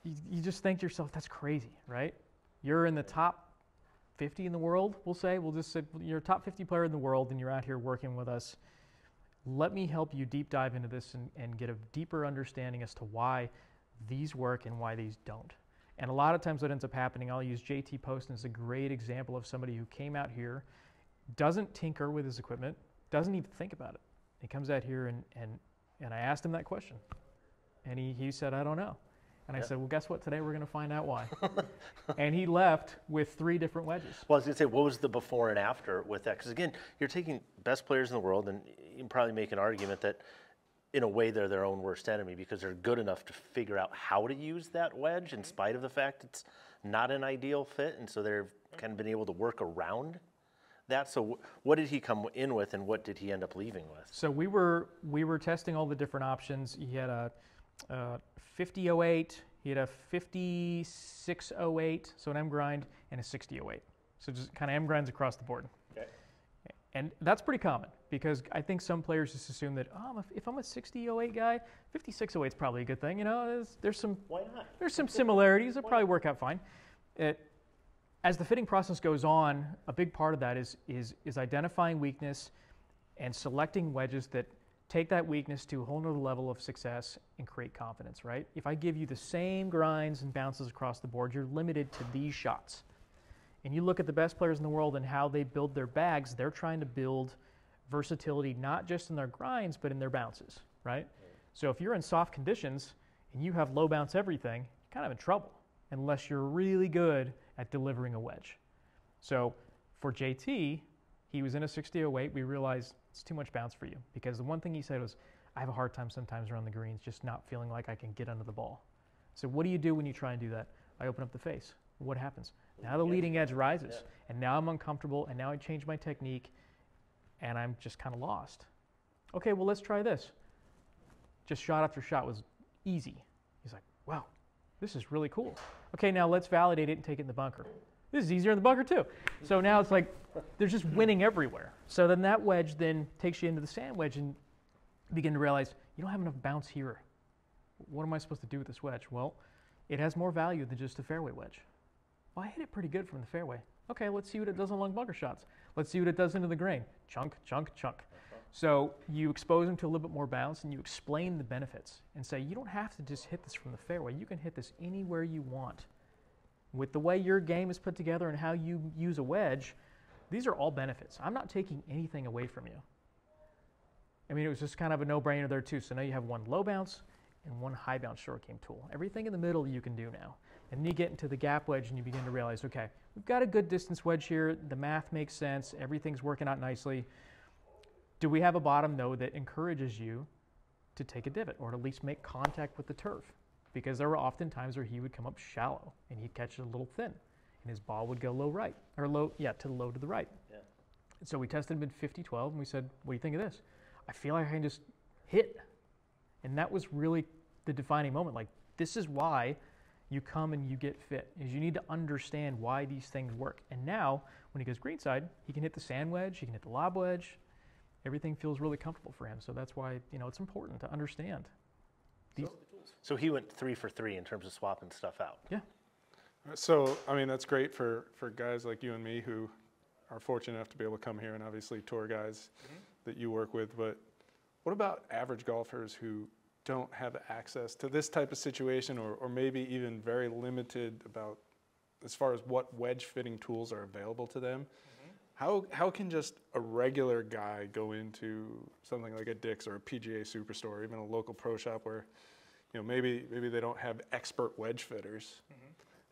you, you just think to yourself, that's crazy, right? You're in the top 50 in the world, we'll say. We'll just say you're a top 50 player in the world and you're out here working with us. Let me help you deep dive into this and, and get a deeper understanding as to why these work and why these don't. And a lot of times what ends up happening, I'll use JT Poston as a great example of somebody who came out here, doesn't tinker with his equipment, doesn't even think about it. He comes out here and, and, and I asked him that question. And he, he said, I don't know. And I Yeah. said, Well, guess what? Today we're going to find out why. and he left with three different wedges. Well, I was going to say, what was the before and after with that? Because again, you're taking best players in the world, and you can probably make an argument that, in a way, they're their own worst enemy because they're good enough to figure out how to use that wedge, in mm-hmm. spite of the fact it's not an ideal fit, and so they've kind of been able to work around that. So, what did he come in with, and what did he end up leaving with? So we were we were testing all the different options. He had a, a 5008, he had a 5608, so an M grind, and a 6008. So just kind of M grinds across the board. Okay. And that's pretty common because I think some players just assume that oh, if- if I'm a 6008 guy, 5608 is probably a good thing. You know, there's, there's some Why not? there's some similarities. It'll probably work out fine. It, as the fitting process goes on, a big part of that is, is, is identifying weakness and selecting wedges that take that weakness to a whole nother level of success and create confidence, right? If I give you the same grinds and bounces across the board, you're limited to these shots. And you look at the best players in the world and how they build their bags, they're trying to build versatility not just in their grinds, but in their bounces, right? So if you're in soft conditions and you have low bounce everything, you're kind of in trouble unless you're really good at delivering a wedge. So for JT, he was in a 6008. We realized it's too much bounce for you because the one thing he said was, I have a hard time sometimes around the greens just not feeling like I can get under the ball. So what do you do when you try and do that? I open up the face. What happens? Now the leading edge rises, and now I'm uncomfortable, and now I change my technique, and I'm just kind of lost. Okay, well let's try this. Just shot after shot was easy. He's like, wow, this is really cool. Okay, now let's validate it and take it in the bunker. This is easier in the bunker too. So now it's like there's just winning everywhere. So then that wedge then takes you into the sand wedge and begin to realize you don't have enough bounce here. What am I supposed to do with this wedge? Well, it has more value than just a fairway wedge. Well, I hit it pretty good from the fairway. Okay, let's see what it does on long bunker shots. Let's see what it does into the grain. Chunk, chunk, chunk. So you expose them to a little bit more bounce and you explain the benefits and say you don't have to just hit this from the fairway. You can hit this anywhere you want. With the way your game is put together and how you use a wedge, these are all benefits. I'm not taking anything away from you. I mean, it was just kind of a no-brainer there too. So now you have one low bounce and one high bounce short game tool. Everything in the middle you can do now. And then you get into the gap wedge and you begin to realize, okay, we've got a good distance wedge here. The math makes sense. Everything's working out nicely. Do we have a bottom though that encourages you to take a divot or at least make contact with the turf? Because there were often times where he would come up shallow and he'd catch it a little thin. and his ball would go low right, or low, yeah, to the low to the right. Yeah. So we tested him in 50 12, and we said, What do you think of this? I feel like I can just hit. And that was really the defining moment. Like, this is why you come and you get fit, is you need to understand why these things work. And now, when he goes greenside, he can hit the sand wedge, he can hit the lob wedge. Everything feels really comfortable for him. So that's why, you know, it's important to understand. These, So he went three for three in terms of swapping stuff out. yeah. So, I mean, that's great for, for guys like you and me who are fortunate enough to be able to come here and obviously tour guys mm-hmm. that you work with. But what about average golfers who don't have access to this type of situation or, or maybe even very limited about as far as what wedge fitting tools are available to them? How, how can just a regular guy go into something like a Dick's or a PGA Superstore even a local pro shop where you know maybe maybe they don't have expert wedge fitters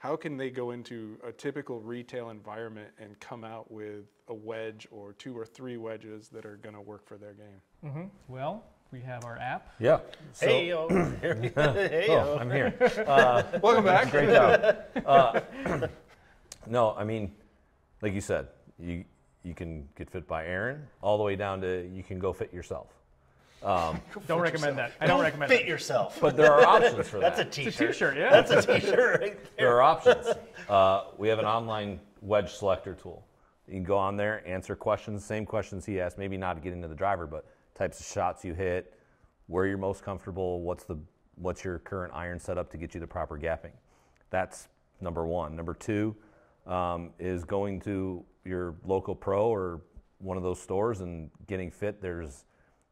how can they go into a typical retail environment and come out with a wedge or two or three wedges that are going to work for their game? hmm Well, we have our app. Yeah. So, hey yo, hey oh. I'm here. Uh, Welcome back. Great job. Uh, no, I mean, like you said, you you can get fit by Aaron, all the way down to you can go fit yourself. Don't recommend that. I don't recommend Fit that. yourself. But there are options for That's a that. t-shirt. It's a t-shirt, yeah. That's a t-shirt right there. there are options. Uh, we have an online wedge selector tool. You can go on there, answer questions, same questions he asked, maybe not to get into the driver, but types of shots you hit, where you're most comfortable, what's the what's your current iron setup to get you the proper gapping. That's number one. Number two um, is going to your local pro or one of those stores and getting fit. There's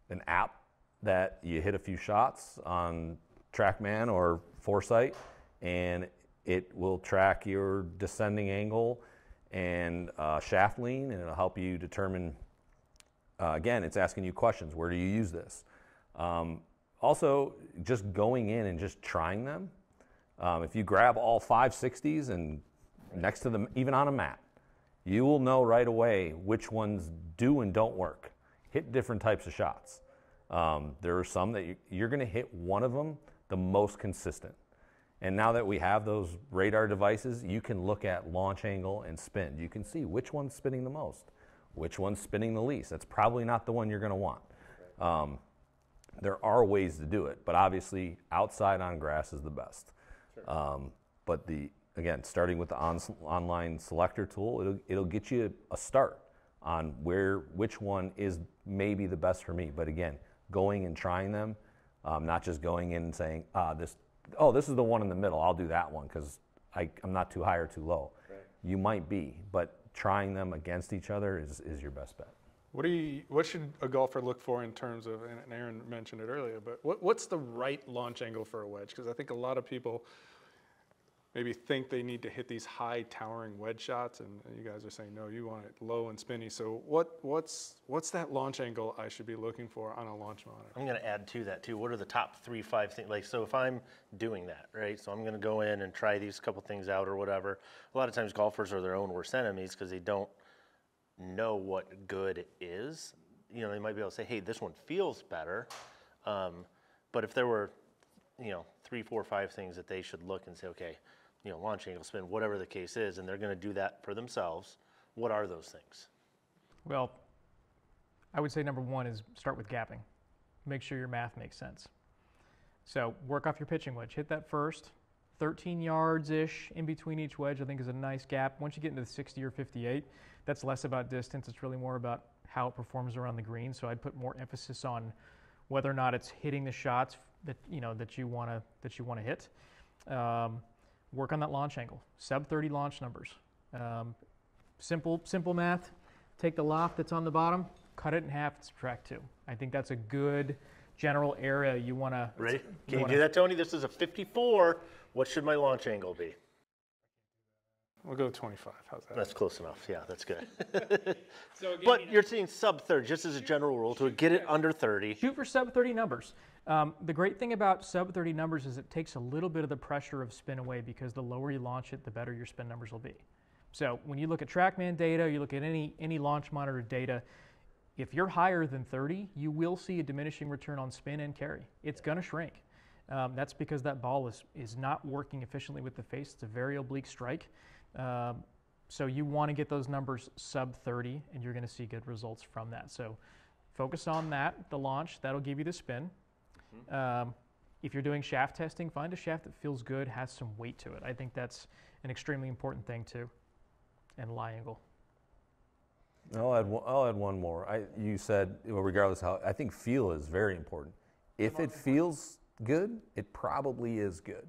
an app that you hit a few shots on TrackMan or Foresight, and it will track your descending angle and uh, shaft lean, and it'll help you determine. Uh, again, it's asking you questions. Where do you use this? Um, also, just going in and just trying them. Um, if you grab all five 60s and next to them, even on a mat, you will know right away which ones do and don't work. Hit different types of shots. Um, there are some that you, you're going to hit one of them the most consistent. And now that we have those radar devices, you can look at launch angle and spin. You can see which one's spinning the most, which one's spinning the least. That's probably not the one you're going to want. Um, there are ways to do it, but obviously outside on grass is the best. Um, but the again, starting with the on, online selector tool, it'll, it'll get you a start on where which one is maybe the best for me. But again, going and trying them, um, not just going in and saying, ah, this, oh, this is the one in the middle. I'll do that one because I'm not too high or too low. You might be, but trying them against each other is, is your best bet. What do you? What should a golfer look for in terms of? And Aaron mentioned it earlier, but what, what's the right launch angle for a wedge? Because I think a lot of people maybe think they need to hit these high towering wedge shots, and, you guys are saying no, you want it low and spinny. So what what's what's that launch angle I should be looking for on a launch monitor? I'm going to add to that too. What are the top three, five things? Like, so if I'm doing that, right? So I'm going to go in and try these couple things out or whatever. A lot of times golfers are their own worst enemies because they don't know what good is. You know, they might be able to say, hey, this one feels better. Um, but if there were, you know, three, four, five things that they should look and say, okay, you know, launch angle spin, whatever the case is, and they're going to do that for themselves, what are those things? Well, I would say number one is start with gapping. Make sure your math makes sense. So work off your pitching wedge. Hit that first. 13 yards ish in between each wedge, I think, is a nice gap. Once you get into the 60 or 58, that's less about distance. It's really more about how it performs around the green. So I'd put more emphasis on whether or not it's hitting the shots that you know that you want to that you want to hit. Um, work on that launch angle. Sub 30 launch numbers. Um, simple simple math. Take the loft that's on the bottom, cut it in half, and subtract two. I think that's a good general area you want to. Ready? Can you do that, Tony? This is a 54. What should my launch angle be? We'll go 25. How's that? That's close enough. Yeah, that's good. but you're seeing sub 30, just as a general rule, to get it under 30. Shoot for sub 30 numbers. Um, the great thing about sub 30 numbers is it takes a little bit of the pressure of spin away because the lower you launch it, the better your spin numbers will be. So when you look at TrackMan data, you look at any any launch monitor data, if you're higher than 30, you will see a diminishing return on spin and carry. It's going to shrink. Um, that's because that ball is, is not working efficiently with the face. It's a very oblique strike. Um, so you want to get those numbers sub 30, and you're going to see good results from that. So focus on that, the launch. That'll give you the spin. Um, if you're doing shaft testing, find a shaft that feels good, has some weight to it. I think that's an extremely important thing too. And lie angle. I'll add one, I'll add one more. I, you said, well, regardless how, I think feel is very important. If it feels good, it probably is good.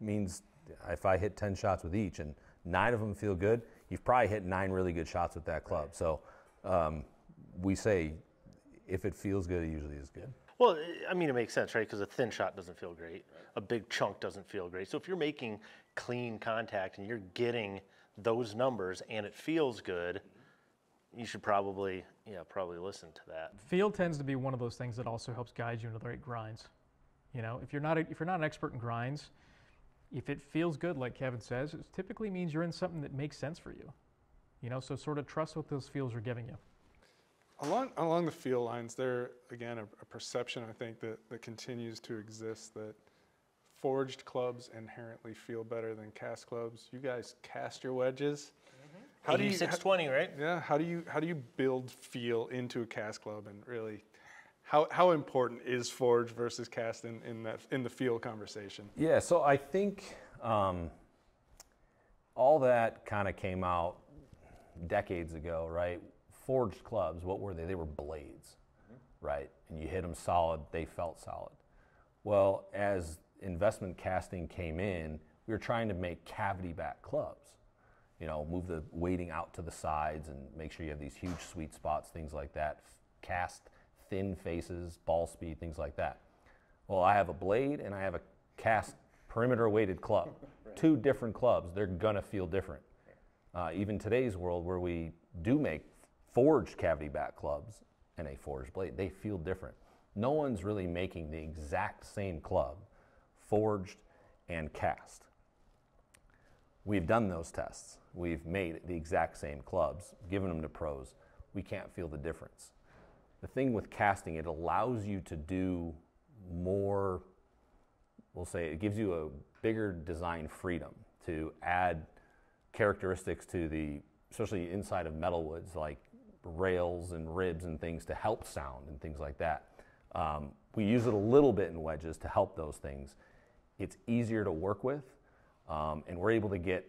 Means if I hit 10 shots with each and nine of them feel good, you've probably hit nine really good shots with that club. So um, we say if it feels good, it usually is good. Well, I mean, it makes sense, right? Because a thin shot doesn't feel great. A big chunk doesn't feel great. So if you're making clean contact and you're getting those numbers and it feels good, you should probably, yeah, probably listen to that. Feel tends to be one of those things that also helps guide you into the right grinds. You know, if you're not a, if you're not an expert in grinds, if it feels good, like Kevin says, it typically means you're in something that makes sense for you. You know, so sort of trust what those feels are giving you. Along along the feel lines, there again a, a perception I think that, that continues to exist that forged clubs inherently feel better than cast clubs. You guys cast your wedges. How do you how- right? yeah? How do you how do you build feel into a cast club and really how how important is forge versus cast in, in that in the feel conversation? Yeah, so I think um, all that kind of came out decades ago, right? Forged clubs, what were they? They were blades, right? And you hit them solid, they felt solid. Well, as investment casting came in, we were trying to make cavity back clubs. You know, move the weighting out to the sides and make sure you have these huge sweet spots, things like that. Cast thin faces, ball speed, things like that. Well, I have a blade and I have a cast perimeter weighted club. Two different clubs, they're gonna feel different. Uh, even today's world where we do make forged cavity back clubs and a forged blade, they feel different. No one's really making the exact same club, forged and cast. We've done those tests. We've made the exact same clubs, given them to pros. We can't feel the difference. The thing with casting, it allows you to do more, we'll say, it gives you a bigger design freedom to add characteristics to the, especially inside of metal woods, like rails and ribs and things to help sound and things like that. Um, we use it a little bit in wedges to help those things. It's easier to work with, um, and we're able to get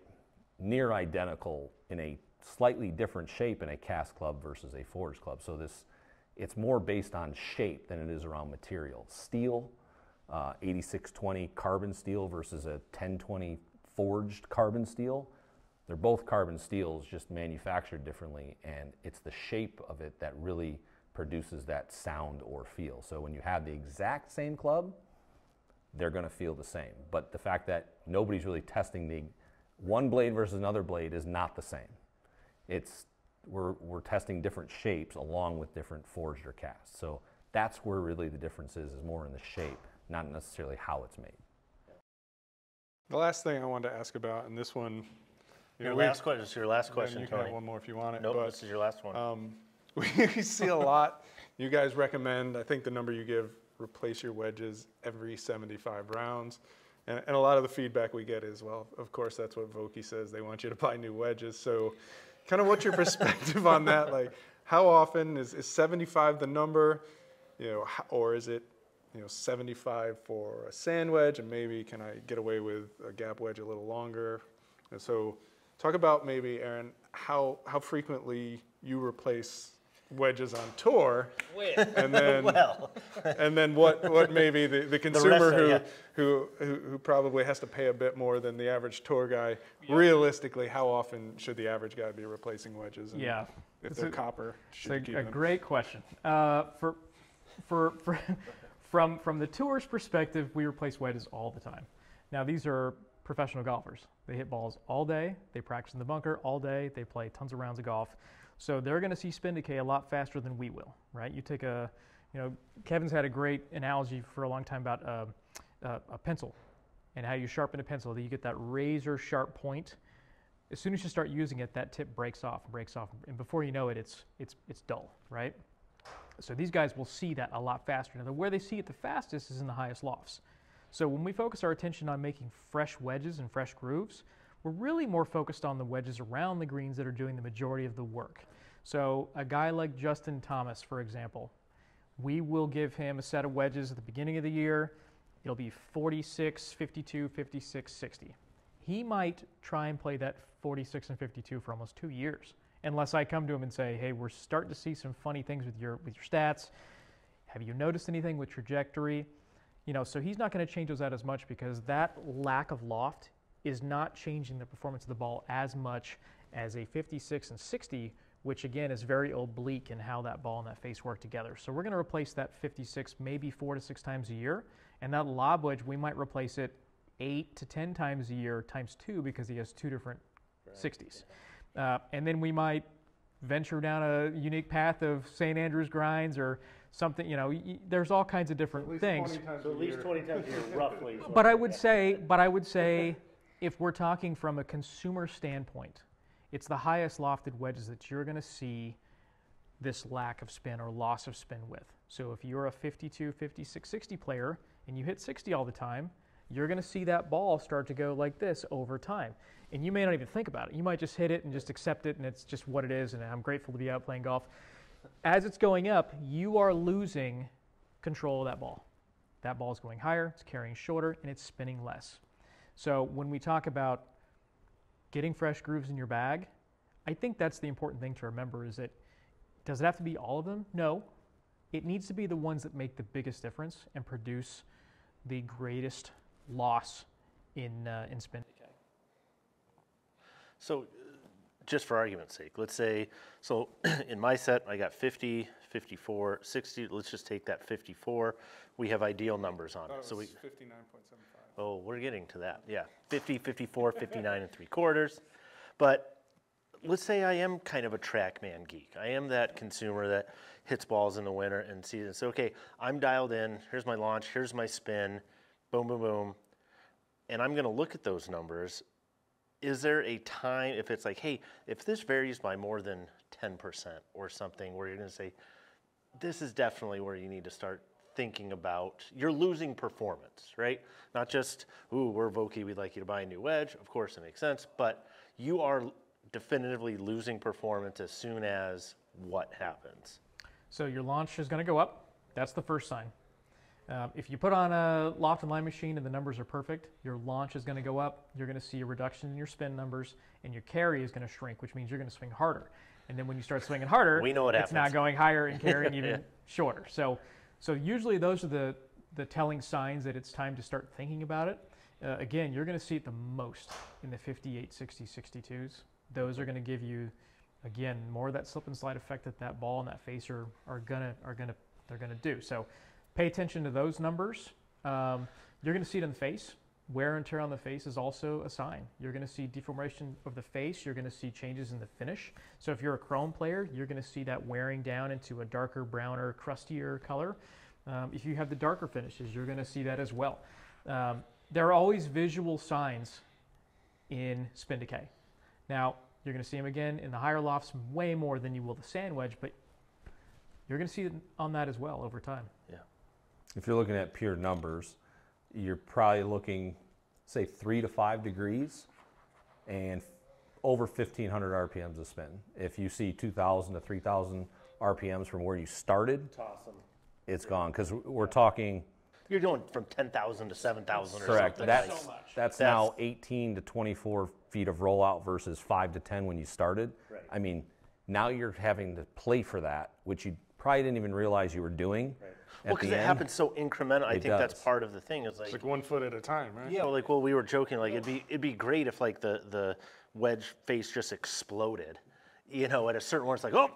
near identical in a slightly different shape in a cast club versus a forged club. So this, it's more based on shape than it is around material. Steel, uh, 8620 carbon steel versus a 1020 forged carbon steel. They're both carbon steels, just manufactured differently, and it's the shape of it that really produces that sound or feel. So when you have the exact same club, they're going to feel the same. But the fact that nobody's really testing the one blade versus another blade is not the same. It's we're, we're testing different shapes along with different forged or cast. So that's where really the difference is, is more in the shape, not necessarily how it's made. The last thing I wanted to ask about, and this one, Your we- last question, this is your last question, you Tony. one more if you want it. Nope, this is your last one. Um, we see a lot. You guys recommend, I think the number you give, replace your wedges every 75 rounds. And, and a lot of the feedback we get is, well, of course, that's what Vokey says. They want you to buy new wedges. So, kind of what's your perspective on that? Like, how often is, is 75 the number? You know, or is it, you know, 75 for a sand wedge, and maybe can I get away with a gap wedge a little longer? And so, talk about maybe, Aaron, how how frequently you replace wedges on tour, and then well, and then what what maybe the, the consumer of- who, yeah. who who who probably has to pay a bit more than the average tour guy. Realistically, how often should the average guy be replacing wedges? And Yeah. if It's they're a- copper, It's a, a great question. Uh, for, for, for, from, from the tour's perspective, we replace wedges all the time. Now, these are professional golfers. They hit balls all day. They practice in the bunker all day. They play tons of rounds of golf. So they're going to see spin decay a lot faster than we will, right? You take a, you know, Kevin's had a great analogy for a long time about uh, uh, a pencil and how you sharpen a pencil. That you get that razor sharp point. As soon as you start using it, that tip breaks off, breaks off, and before you know it, it's it's it's dull, right? So these guys will see that a lot faster. Now, where they see it the fastest is in the highest lofts. So when we focus our attention on making fresh wedges and fresh grooves, We're really more focused on the wedges around the greens that are doing the majority of the work. So a guy like Justin Thomas, for example, we will give him a set of wedges at the beginning of the year. It'll be 46, 52, 56, 60. He might try and play that 46 and 52 for almost two years, unless I come to him and say, "Hey, we're starting to see some funny things with your with your stats. Have you noticed anything with trajectory?" You know, so he's not going to change those out as much because that lack of loft is not changing the performance of the ball as much as a 56 and 60, which again is very oblique in how that ball and that face work together. So we're going to replace that 56 maybe four to six times a year, and that lob wedge we might replace it eight to 10 times a year times two because he has two different 60s. Uh, and then we might venture down a unique path of St. Andrews grinds or something, you know, y- there's all kinds of different things. times So at least 20 times a year, roughly. is what But I would at. say, but I would say, if we're talking from a consumer standpoint, it's the highest lofted wedges that you're going to see this lack of spin or loss of spin with. So if you're a 52, 56, 60 player and you hit 60 all the time, you're going to see that ball start to go like this over time. And you may not even think about it. You might just hit it and just accept it and it's just what it is and I'm grateful to be out playing golf. As it's going up, you are losing control of that ball. That ball is going higher, it's carrying shorter, and it's spinning less. So when we talk about getting fresh grooves in your bag, I think that's the important thing to remember is that does it have to be all of them? No. It needs to be the ones that make the biggest difference and produce the greatest loss in, uh, in spin decay. So, just for argument's sake, let's say, so in my set, I got 50, 54, 60. Let's just take that 54. We have ideal numbers on it. So we, 59.75. oh, we're getting to that. Yeah, 50, 54, 59 and three quarters. But let's say I am kind of a TrackMan geek. I am that consumer that hits balls in the winter and sees it. So, okay, I'm dialed in. Here's my launch. Here's my spin. Boom, boom, boom. And I'm going to look at those numbers. Is there a time, if it's like, hey, if this varies by more than 10% or something, where you're going to say, this is definitely where you need to start thinking about you're losing performance, right? Not just, ooh, we're Vokey, we'd like you to buy a new wedge. Of course, it makes sense, but you are definitively losing performance as soon as what happens. So your launch is going to go up. That's the first sign. Um, if you put on a loft and line machine and the numbers are perfect, your launch is going to go up. You're going to see a reduction in your spin numbers, and your carry is going to shrink, which means you're going to swing harder. And then when you start swinging harder, We know what it's happens. going higher and carrying even shorter. So, so usually those are the the telling signs that it's time to start thinking about it. Uh, again, you're going to see it the most in the 58, 60, 62s. Those are going to give you, again, more of that slip and slide effect that that ball and that face are, are gonna are gonna they're gonna do. So, pay attention to those numbers. Um, you're going to see it in the face. Wear and tear on the face is also a sign. You're going to see deformation of the face. You're going to see changes in the finish. So if you're a chrome player, you're going to see that wearing down into a darker, browner, crustier color. Um, if you have the darker finishes, you're going to see that as well. Um, there are always visual signs in spin decay. Now, you're going to see them again in the higher lofts way more than you will the sand wedge, but you're going to see it on that as well over time. If you're looking at pure numbers, you're probably looking, say, three to five degrees and over 1,500 RPMs of spin. If you see 2,000 to 3,000 RPMs from where you started, Toss them. it's gone. Because we're talking, You're going from 10,000 to 7,000 or correct, something. that's, like- that's That's- now 18 to 24 feet of rollout versus 5 to 10 when you started. Right. I mean, now you're having to play for that, which you probably didn't even realize you were doing. Well, because it end. happens so incremental. I It think that's part of the thing. Is like, It's like one foot at a time, right? yeah, well, like well, we were joking. Like it'd be it'd be great if like the the wedge face just exploded. You know, at a certain point, it's like, oh,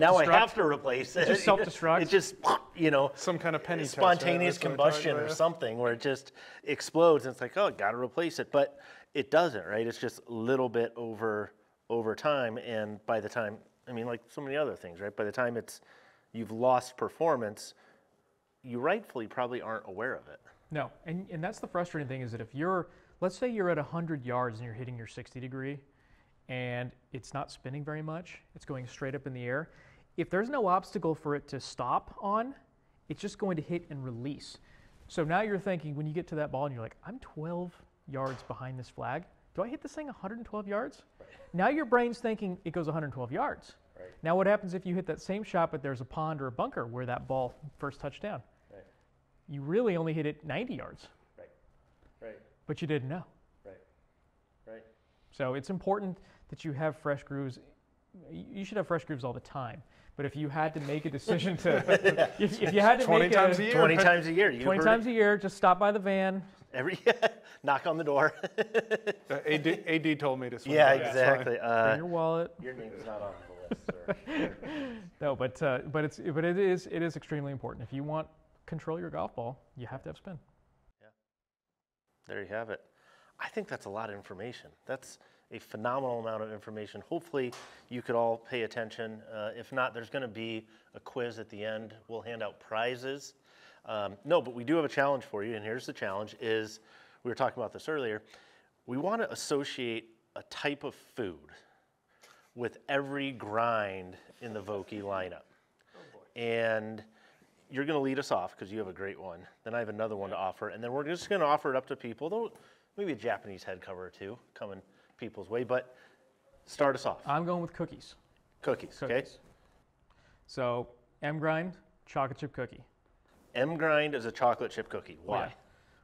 now I have to replace it. just self-destruct. It just, you know, Some kind of penny test, right? spontaneous That's what I'm talking combustion or something where it just explodes and it's like, oh, got to replace it, but it doesn't, right? It's just a little bit over over time, and by the time, I mean, like so many other things, right? By the time it's you've lost performance, you rightfully probably aren't aware of it. No, and, and that's the frustrating thing is that if you're, let's say you're at 100 yards and you're hitting your 60 degree and it's not spinning very much, it's going straight up in the air. If there's no obstacle for it to stop on, it's just going to hit and release. So now you're thinking when you get to that ball and you're like, I'm 12 yards behind this flag. do I hit this thing 112 yards? Now your brain's thinking it goes 112 yards. Right. Now what happens if you hit that same shot, but there's a pond or a bunker where that ball first touched down? Right. You really only hit it 90 yards, Right. Right. but you didn't know. Right. Right. So it's important that you have fresh grooves. You should have fresh grooves all the time. But if you had to make a decision to, if, if you had to 20 make times a, a year. 20 times a year. You 20 times it a year, just stop by the van. every knock on the door. Uh, AD, AD told me to swing yeah, by, it's fine. exactly. Bring Uh, your wallet. your name's not on the list, sir. No, but uh, but it's but it is it is extremely important. If you want control your golf ball, you have to have spin. Yeah. There you have it. I think that's a lot of information. That's a phenomenal amount of information. Hopefully, you could all pay attention. Uh, if not, there's going to be a quiz at the end. We'll hand out prizes. Um, no, but we do have a challenge for you, and here's the challenge: is we were talking about this earlier. We want to associate a type of food with every grind in the Vokey lineup. oh And you're going to lead us off because you have a great one. Then I have another one to offer, and then we're just going to offer it up to people. Though maybe a Japanese head cover or two coming people's way. But start us off. I'm going with cookies. Cookies, okay? So M grind, chocolate chip cookie. M grind is a chocolate chip cookie. Why? Yeah.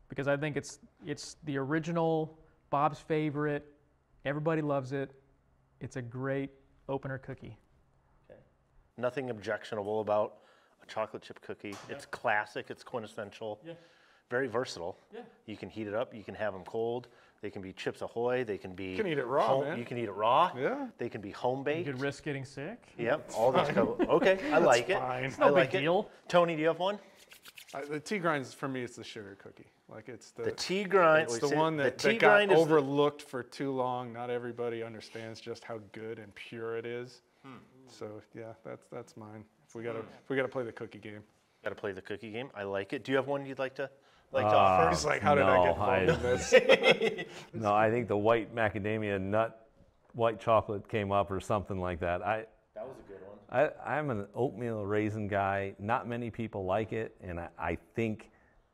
Because I think it's it's the original, Bob's favorite. Everybody loves it. It's a great opener cookie. Okay. Nothing objectionable about a chocolate chip cookie. It's classic. It's quintessential. Yeah. Very versatile. Yeah. You can heat it up. You can have them cold. They can be Chips Ahoy. They can be. You can eat it raw, home, man. You can eat it raw. Yeah. They can be home baked. You baked. could risk getting sick. Yep. All those. Co- okay, I like it. fine. It's I no big like it. deal. Tony, do you have one? I, the T grinds for me, it's the sugar cookie. Like it's the, The T grind. it's the say- one that, the T that got grind is the- overlooked for too long. Not everybody understands just how good and pure it is. Hmm. So yeah, that's that's mine. If we gotta if we gotta play the cookie game. Got to play the cookie game. I like it. Do you have one you'd like to like to Uh, offer? It's like how did I get No, I- involved in this? No, I think the white macadamia nut, white chocolate came up or something like that. I, That was a good one. I, I'm an oatmeal raisin guy. Not many people like it, and I, I think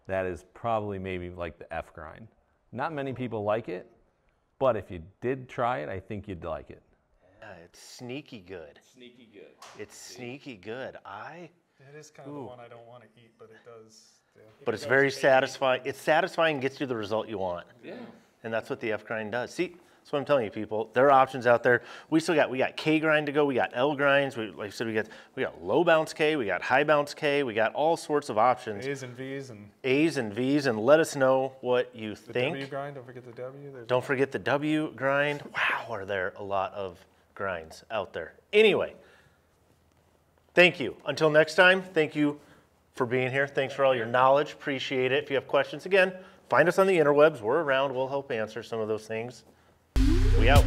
that is probably maybe like the F grind. Not many people like it, but if you did try it, I think you'd like it. Yeah, it's sneaky good. Sneaky good. It's sneaky good. I. It is kind of the one I don't want to eat, but it does. But it's very satisfying. It's satisfying. and Gets you the result you want. Yeah. And that's what the F grind does. See, that's what I'm telling you, people. There are options out there. We still got we got K grind to go. We got L grinds. We, like I said, we got we got low bounce K. We got high bounce K. We got all sorts of options. A's and V's and A's and V's, and let us know what you the think. W grind. Don't forget the W. There's Don't forget the W grind. Wow, are there a lot of grinds out there? Anyway, thank you. Until next time, thank you for being here. Thanks for all your knowledge. Appreciate it. If you have questions, again, find us on the interwebs. We're around. We'll help answer some of those things. We out.